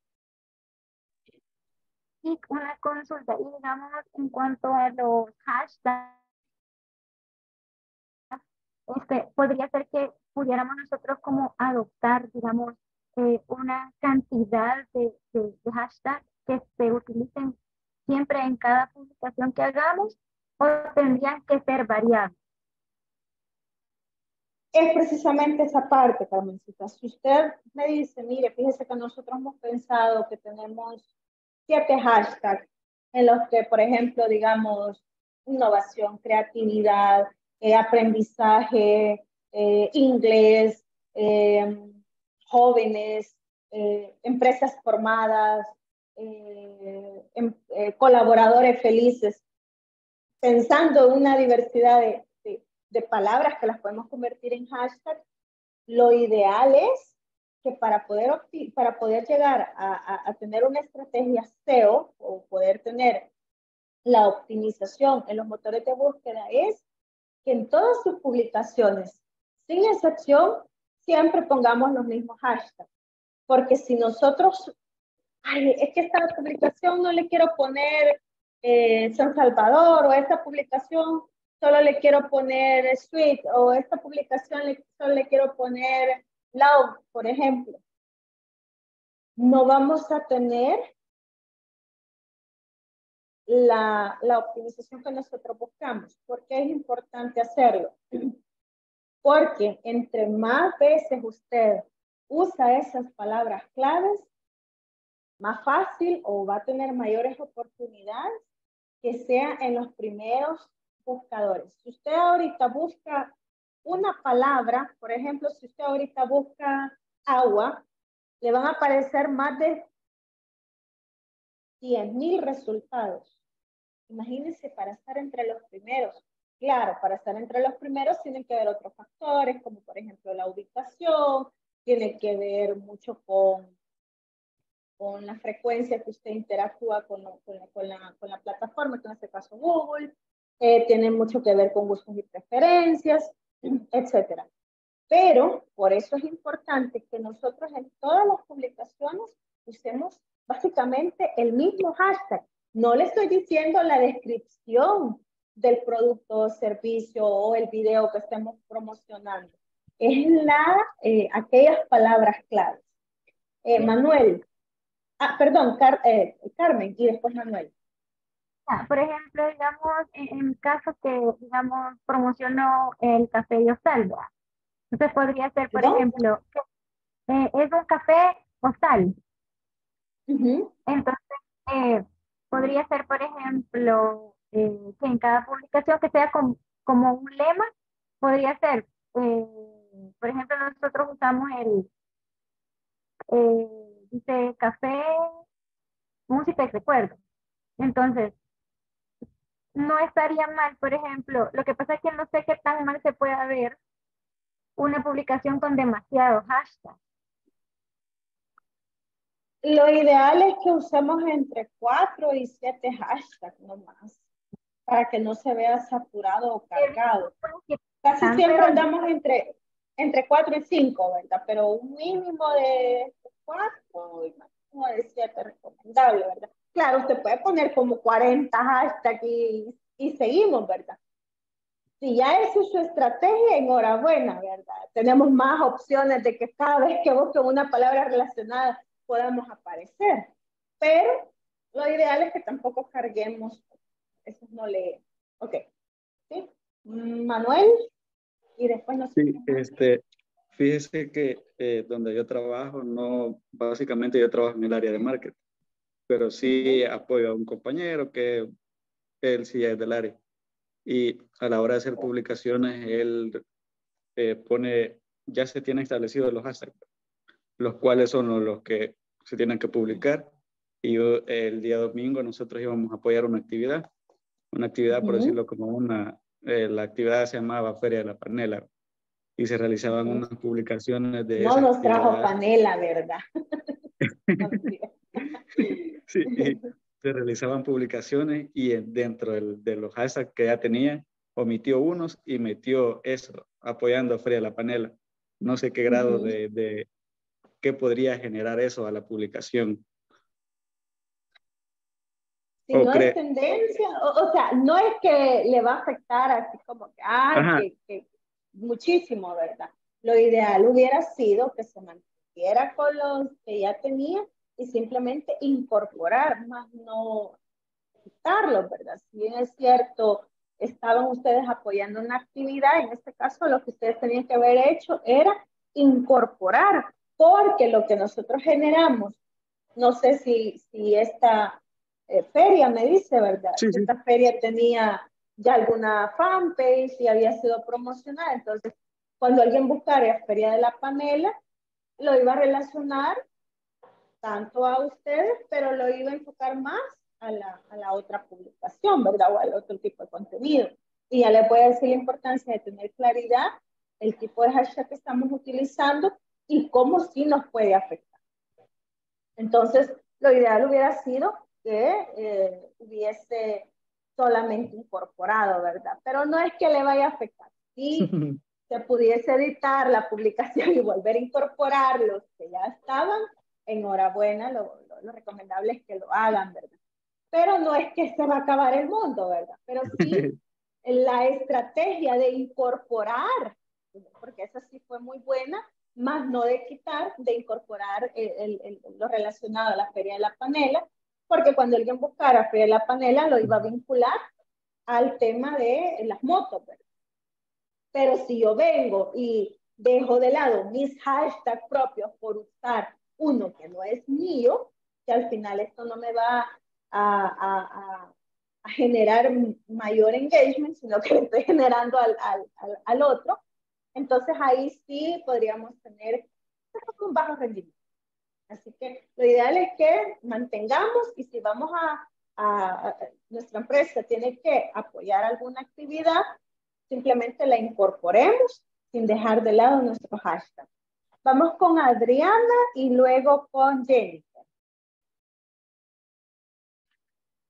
Y una consulta, y digamos, en cuanto a los hashtags, este, podría ser que pudiéramos nosotros como adoptar, digamos, eh, una cantidad de, de, hashtags que se utilicen siempre en cada publicación que hagamos o tendrían que ser variables. Es precisamente esa parte, Carmencita. Si usted me dice, mire, fíjese que nosotros hemos pensado que tenemos siete hashtags en los que, por ejemplo, digamos, innovación, creatividad, eh, aprendizaje, eh, inglés, eh, jóvenes, empresas formadas, em, colaboradores felices. pensando en una diversidad de, de, palabras que las podemos convertir en hashtag, lo ideal es que para poder, para poder llegar a, a- a tener una estrategia SEO o poder tener la optimización en los motores de búsqueda es que en todas sus publicaciones, sin excepción, siempre pongamos los mismos hashtags. Porque si nosotros, ay, es que esta publicación no le quiero poner eh, San Salvador o esta publicación solo le quiero poner Sweet o esta publicación le, solo le quiero poner Love, por ejemplo. No vamos a tener la, la optimización que nosotros buscamos. ¿Por qué es importante hacerlo? Porque entre más veces usted usa esas palabras claves, más fácil o va a tener mayores oportunidades que sea en los primeros buscadores. Si usted ahorita busca una palabra, por ejemplo, si usted ahorita busca agua, le van a aparecer más de 100 mil resultados. Imagínense para estar entre los primeros. Claro, para estar entre los primeros tienen que ver otros factores, como por ejemplo la ubicación, tiene que ver mucho con, con la frecuencia que usted interactúa con, con, con, la, con la plataforma, que en este caso Google, eh, tiene mucho que ver con gustos y preferencias, etcétera. Pero por eso es importante que nosotros en todas las publicaciones usemos básicamente el mismo hashtag. No le estoy diciendo la descripción del producto servicio o el video que estemos promocionando. Es la, eh, aquellas palabras claves. Eh, Manuel, ah, perdón, Car- eh, Carmen y después Manuel. Ah, Por ejemplo, digamos, en, en caso que, digamos, promociono el café de Hostal, ¿verdad? Entonces podría ser, por ejemplo, es un café Hostal. Entonces, eh, podría ser, por ejemplo, eh, que en cada publicación que sea com- como un lema, podría ser, eh, por ejemplo, nosotros usamos el, eh, dice café, música y recuerdo. Entonces, no estaría mal, por ejemplo, lo que pasa es que no sé qué tan mal se puede ver una publicación con demasiados hashtags. Lo ideal es que usemos entre 4 y 7 hashtags nomás, para que no se vea saturado o cargado. Casi Ah, siempre andamos entre, entre 4 y 5, ¿verdad? Pero un mínimo de 4 y máximo de 7 recomendable, ¿verdad? Claro, usted puede poner como 40 hashtags y, y seguimos, ¿verdad? Si ya esa es su estrategia, enhorabuena, ¿verdad? Tenemos más opciones de que cada vez que busquen una palabra relacionada podamos aparecer. Pero lo ideal es que tampoco carguemos, eso no le... Ok. ¿Sí? Manuel, y después nos... Sí, este, fíjese que eh, donde yo trabajo, no, básicamente yo trabajo en el área de marketing, pero sí apoyo a un compañero que él sí es del área. Y a la hora de hacer publicaciones, él eh, pone, ya se tienen establecidos los hashtags, los cuales son los que se tienen que publicar. Y yo, el día domingo nosotros íbamos a apoyar una actividad, una actividad, por Ujú. decirlo como una, eh, la actividad se llamaba Feria de la Panela y se realizaban unas publicaciones de No nos trajo actividad. panela, ¿verdad? Sí, y se realizaban publicaciones y en- dentro del- de los hashtags que ya tenía, omitió unos y metió eso, apoyando a Feria de la Panela. No sé qué grado Ujú. de, de qué podría generar eso a la publicación. Si ¿O no cree- es tendencia, o, o sea, no es que le va a afectar así como que, Ajá. que, que muchísimo, ¿verdad? Lo ideal hubiera sido que se mantuviera con los que ya tenía y simplemente incorporar, más no quitarlos, ¿verdad? Si bien es cierto, estaban ustedes apoyando una actividad, en este caso lo que ustedes tenían que haber hecho era incorporar, porque lo que nosotros generamos, no sé si, si esta eh, feria me dice, ¿verdad? Sí, sí. Esta feria tenía ya alguna fanpage y había sido promocionada, entonces cuando alguien buscara Feria de la Panela, lo iba a relacionar tanto a ustedes, pero lo iba a enfocar más a la, a la otra publicación, ¿verdad? O al otro tipo de contenido. Y ya les voy a decir la importancia de tener claridad el tipo de hashtag que estamos utilizando y cómo sí nos puede afectar. Entonces, lo ideal hubiera sido que eh, hubiese solamente incorporado, ¿verdad? Pero no es que le vaya a afectar. Si se pudiese editar la publicación y volver a incorporar los que ya estaban, enhorabuena, lo, lo, recomendable es que lo hagan, ¿verdad? Pero no es que se va a acabar el mundo, ¿verdad? Pero sí la estrategia de incorporar, porque esa sí fue muy buena, más no de quitar, de incorporar el, el, lo relacionado a la Feria de la Panela, porque cuando alguien buscara Feria de la Panela lo iba a vincular al tema de las motos, ¿verdad? Pero si yo vengo y dejo de lado mis hashtags propios por usar uno que no es mío, que al final esto no me va a, a, a generar mayor engagement, sino que le estoy generando al, al, al, otro, entonces ahí sí podríamos tener un bajo rendimiento. Así que lo ideal es que mantengamos y si vamos a, nuestra empresa tiene que apoyar alguna actividad, simplemente la incorporemos sin dejar de lado nuestro hashtag. Vamos con Adriana y luego con Jenny.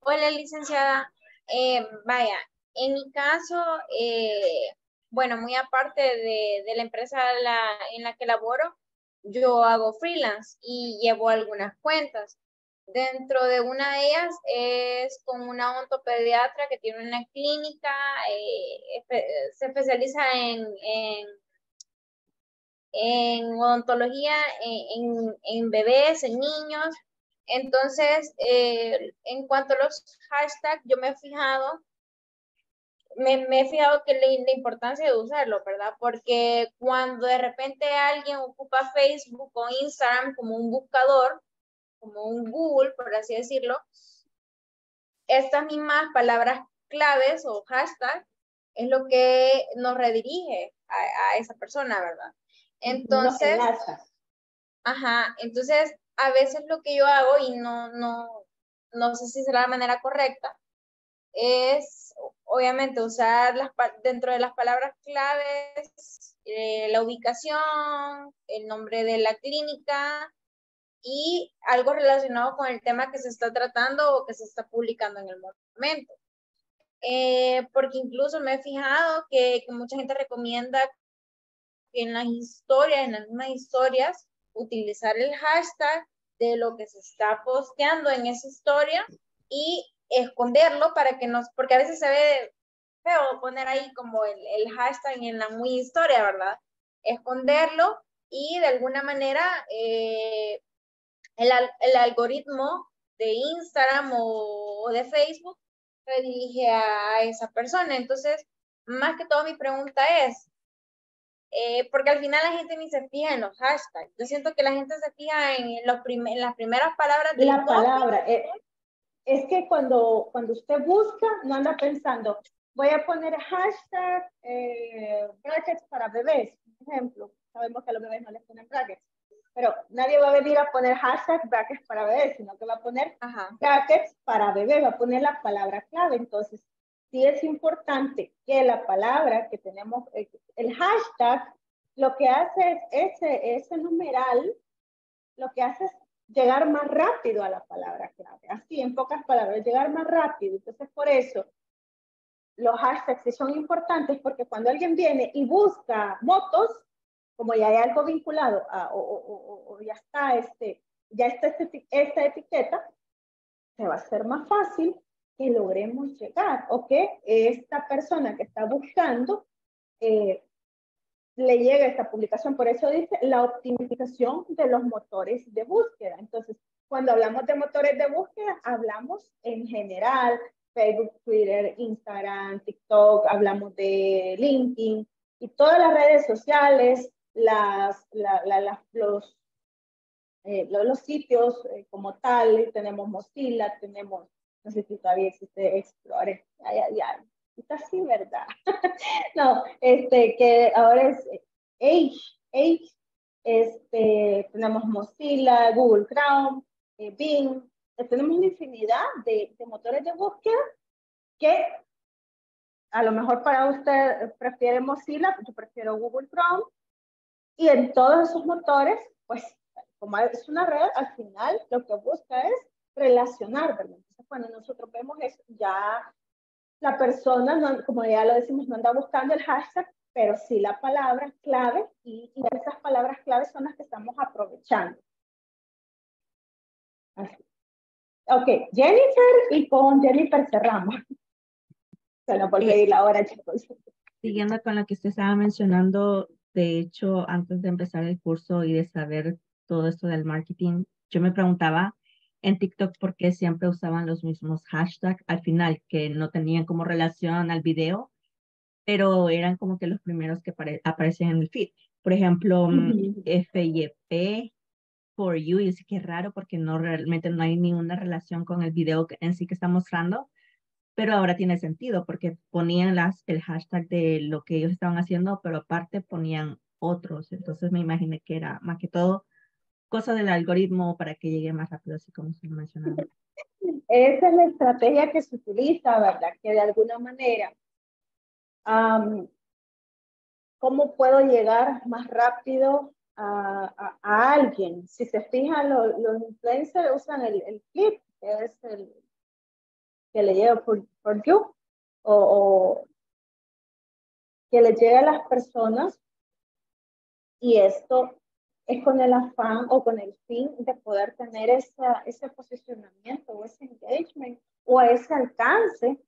Hola, licenciada. Eh, vaya, en mi caso, eh, bueno, muy aparte de, de la empresa la, en la que laboro, yo hago freelance y llevo algunas cuentas. Dentro de una de ellas es con una ontopediatra que tiene una clínica, eh, se especializa en, en, en odontología en, en, bebés, en niños, entonces, eh, en cuanto a los hashtags, yo me he fijado, me, he fijado que la, la, importancia de usarlo, ¿verdad? Porque cuando de repente alguien ocupa Facebook o Instagram como un buscador, como un Google, por así decirlo, estas mismas palabras claves o hashtags es lo que nos redirige a, a esa persona, ¿verdad? Entonces, ajá, entonces a veces lo que yo hago, y no, no, no sé si será la manera correcta, es obviamente usar dentro de las palabras claves eh, la ubicación, el nombre de la clínica y algo relacionado con el tema que se está tratando o que se está publicando en el momento. Eh, porque incluso me he fijado que, mucha gente recomienda en las historias, en las mismas historias, utilizar el hashtag de lo que se está posteando en esa historia y esconderlo para que nos, porque a veces se ve feo poner ahí como el, el hashtag en la muy historia, ¿verdad? Esconderlo y de alguna manera eh, el, el, algoritmo de Instagram o, o de Facebook redirige a esa persona. Entonces, más que todo mi pregunta es, eh, porque al final la gente ni se fija en los hashtags. Yo siento que la gente se fija en, los en las primeras palabras de la palabra. Eh, es que cuando, cuando usted busca, no anda pensando, voy a poner hashtag eh, brackets para bebés, por ejemplo. Sabemos que a los bebés no les ponen brackets. Pero nadie va a venir a poner hashtag brackets para bebés, sino que va a poner brackets para bebés, va a poner la palabra clave. Entonces, sí es importante que la palabra que tenemos, eh, el hashtag, lo que hace es ese, ese numeral, lo que hace es llegar más rápido a la palabra clave. Así, en pocas palabras, llegar más rápido. Entonces, por eso, los hashtags son importantes porque cuando alguien viene y busca motos, como ya hay algo vinculado a, o, o, o, ya está, este, ya está este, esta etiqueta, se va a hacer más fácil que logremos llegar o que esta persona que está buscando eh, le llegue esta publicación. Por eso dice la optimización de los motores de búsqueda. Entonces, cuando hablamos de motores de búsqueda, hablamos en general, Facebook, Twitter, Instagram, TikTok, hablamos de LinkedIn y todas las redes sociales, las, los, eh, los, sitios eh, como tal, tenemos Mozilla, tenemos no sé si todavía existe Explorer. Ya, ya. Así, ¿verdad? no, este, que ahora es Edge. Edge. Este, tenemos Mozilla, Google Chrome, eh, Bing, tenemos una infinidad de, de motores de búsqueda que a lo mejor para usted prefiere Mozilla, yo prefiero Google Chrome, y en todos esos motores, pues como es una red, al final lo que busca es relacionar, ¿verdad? Entonces, cuando nosotros vemos eso, ya la persona, no, como ya lo decimos, no anda buscando el hashtag, pero sí la palabra clave y, y esas palabras claves son las que estamos aprovechando. Así. Ok, Jennifer y con Jennifer cerramos. Se nos vuelve a ir la hora, chicos. Siguiendo con lo que usted estaba mencionando, de hecho, antes de empezar el curso y de saber todo esto del marketing, yo me preguntaba en TikTok por qué siempre usaban los mismos hashtags al final, que no tenían como relación al video, pero eran como que los primeros que aparecen en el feed. Por ejemplo, mm, FYP, for you, y sé que es raro porque no realmente no hay ninguna relación con el video en sí que está mostrando, pero ahora tiene sentido porque ponían las, el hashtag de lo que ellos estaban haciendo, pero aparte ponían otros, entonces me imaginé que era más que todo cosa del algoritmo para que llegue más rápido, así como se mencionaba. Esa es la estrategia que se utiliza, ¿verdad? Que de alguna manera, ¿cómo puedo llegar más rápido a, a, alguien? Si se fijan, los influencers usan el, el clip, que es el que le llega por, por you, o, o que le llegue a las personas y esto es con el afán o con el fin de poder tener esa, ese posicionamiento o ese engagement o ese alcance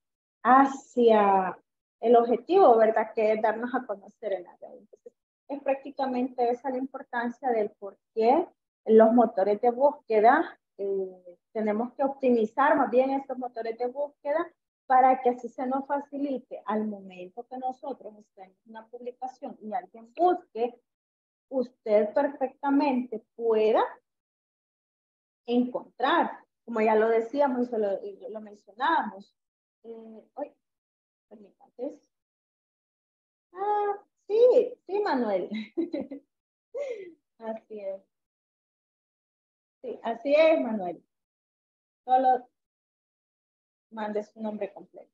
hacia el objetivo, ¿verdad? Que es darnos a conocer en la red. Entonces, es prácticamente esa la importancia del por qué los motores de búsqueda eh, tenemos que optimizar más bien estos motores de búsqueda para que así se nos facilite al momento que nosotros estemos en una publicación y alguien busque usted perfectamente pueda encontrar, como ya lo decíamos, lo, lo mencionábamos. Eh, Ah, sí, sí, Manuel. así es. Sí, así es, Manuel. Solo mande su nombre completo.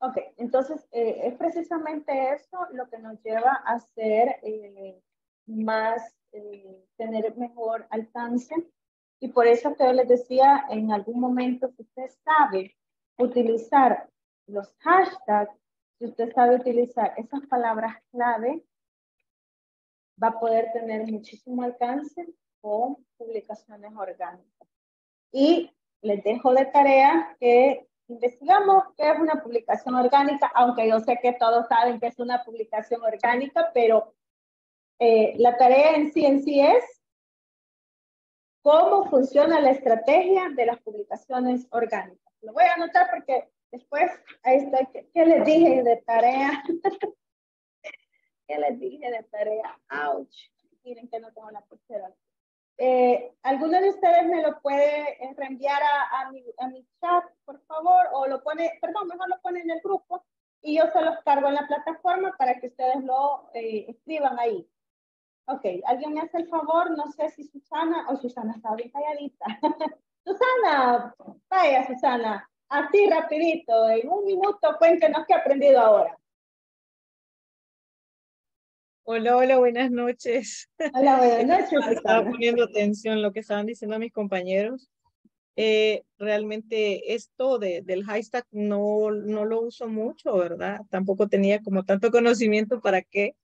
Ok, entonces eh, es precisamente eso lo que nos lleva a hacer eh, más, eh, tener mejor alcance. Y por eso que yo les decía en algún momento, si usted sabe utilizar los hashtags, si usted sabe utilizar esas palabras clave, va a poder tener muchísimo alcance con publicaciones orgánicas. Y les dejo de tarea que investigamos qué es una publicación orgánica, aunque yo sé que todos saben que es una publicación orgánica, pero eh, la tarea en sí en sí es cómo funciona la estrategia de las publicaciones orgánicas. Lo voy a anotar porque después, ahí está, ¿qué, les dije de tarea? ¿Qué les dije de tarea? Ouch. Miren que no tengo la pulsera. Eh, ¿Alguno de ustedes me lo puede reenviar a, a mi chat, por favor? O lo pone, perdón, mejor lo pone en el grupo y yo se los cargo en la plataforma para que ustedes lo eh, escriban ahí. Ok, ¿alguien me hace el favor? No sé si Susana, o Susana está bien calladita. Susana, vaya Susana, así rapidito, en un minuto cuéntenos qué ha aprendido ahora. Hola, hola, buenas noches. Hola, buenas noches. Estaba poniendo atención lo que estaban diciendo mis compañeros. Eh, realmente esto de, del hashtag no, no lo uso mucho, ¿verdad? Tampoco tenía como tanto conocimiento para qué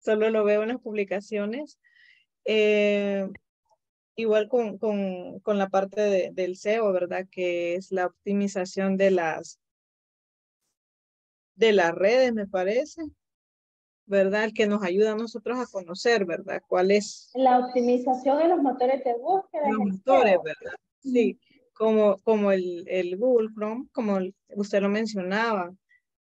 solo lo veo en las publicaciones. Eh, igual con, con, con, la parte de, del SEO, ¿verdad? Que es la optimización de las, de las redes, me parece, ¿verdad? El que nos ayuda a nosotros a conocer, ¿verdad? ¿Cuál es? La optimización de los motores de búsqueda. Los motores, ¿verdad? Sí, como, como el, el Google Chrome, como usted lo mencionaba.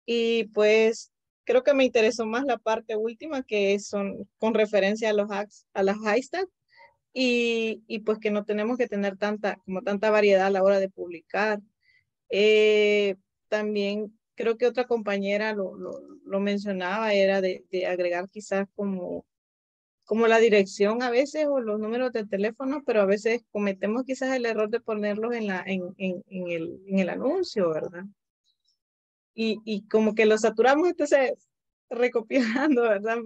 Y pues creo que me interesó más la parte última, que son con referencia a los hacks, a las hashtags, y, y, pues que no tenemos que tener tanta, como tanta variedad a la hora de publicar. Eh, también creo que otra compañera lo, lo, lo mencionaba, era de, de, agregar quizás como como la dirección a veces o los números de teléfono, pero a veces cometemos quizás el error de ponerlos en, la, en, en, en el, en el anuncio, ¿verdad? Y, y como que lo saturamos, entonces recopiando, ¿verdad?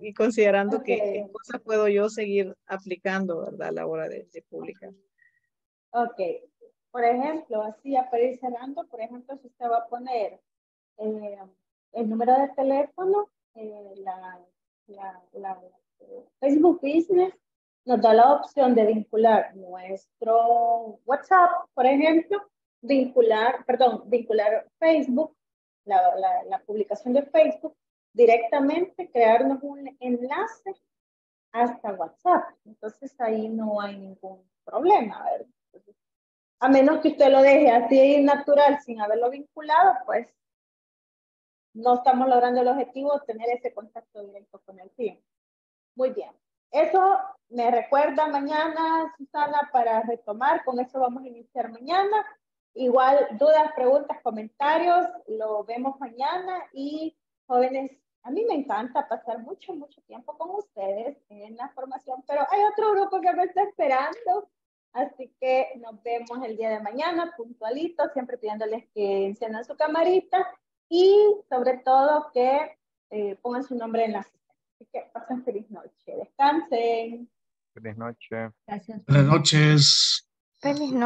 Y considerando qué cosas puedo yo seguir aplicando, ¿verdad? A la hora de, de publicar. Ok. Por ejemplo, así para ir cerrando, por ejemplo, si usted va a poner eh, el número de teléfono, eh, la, la, la Facebook Business nos da la opción de vincular nuestro WhatsApp, por ejemplo, vincular, perdón, vincular Facebook, la, publicación de Facebook, directamente crearnos un enlace hasta WhatsApp. Entonces ahí no hay ningún problema. A menos que usted lo deje así natural sin haberlo vinculado, pues no estamos logrando el objetivo de tener ese contacto directo con el cliente. Muy bien. Eso me recuerda mañana, Susana, para retomar. Con eso vamos a iniciar mañana. Igual, dudas, preguntas, comentarios, lo vemos mañana. Y jóvenes, a mí me encanta pasar mucho, mucho tiempo con ustedes en la formación, pero hay otro grupo que me está esperando. Así que nos vemos el día de mañana, puntualito, siempre pidiéndoles que enciendan su camarita y sobre todo que eh, pongan su nombre en la Así que pasen feliz noche. Descansen. Feliz noche. Gracias. Buenas noches. Feliz noche.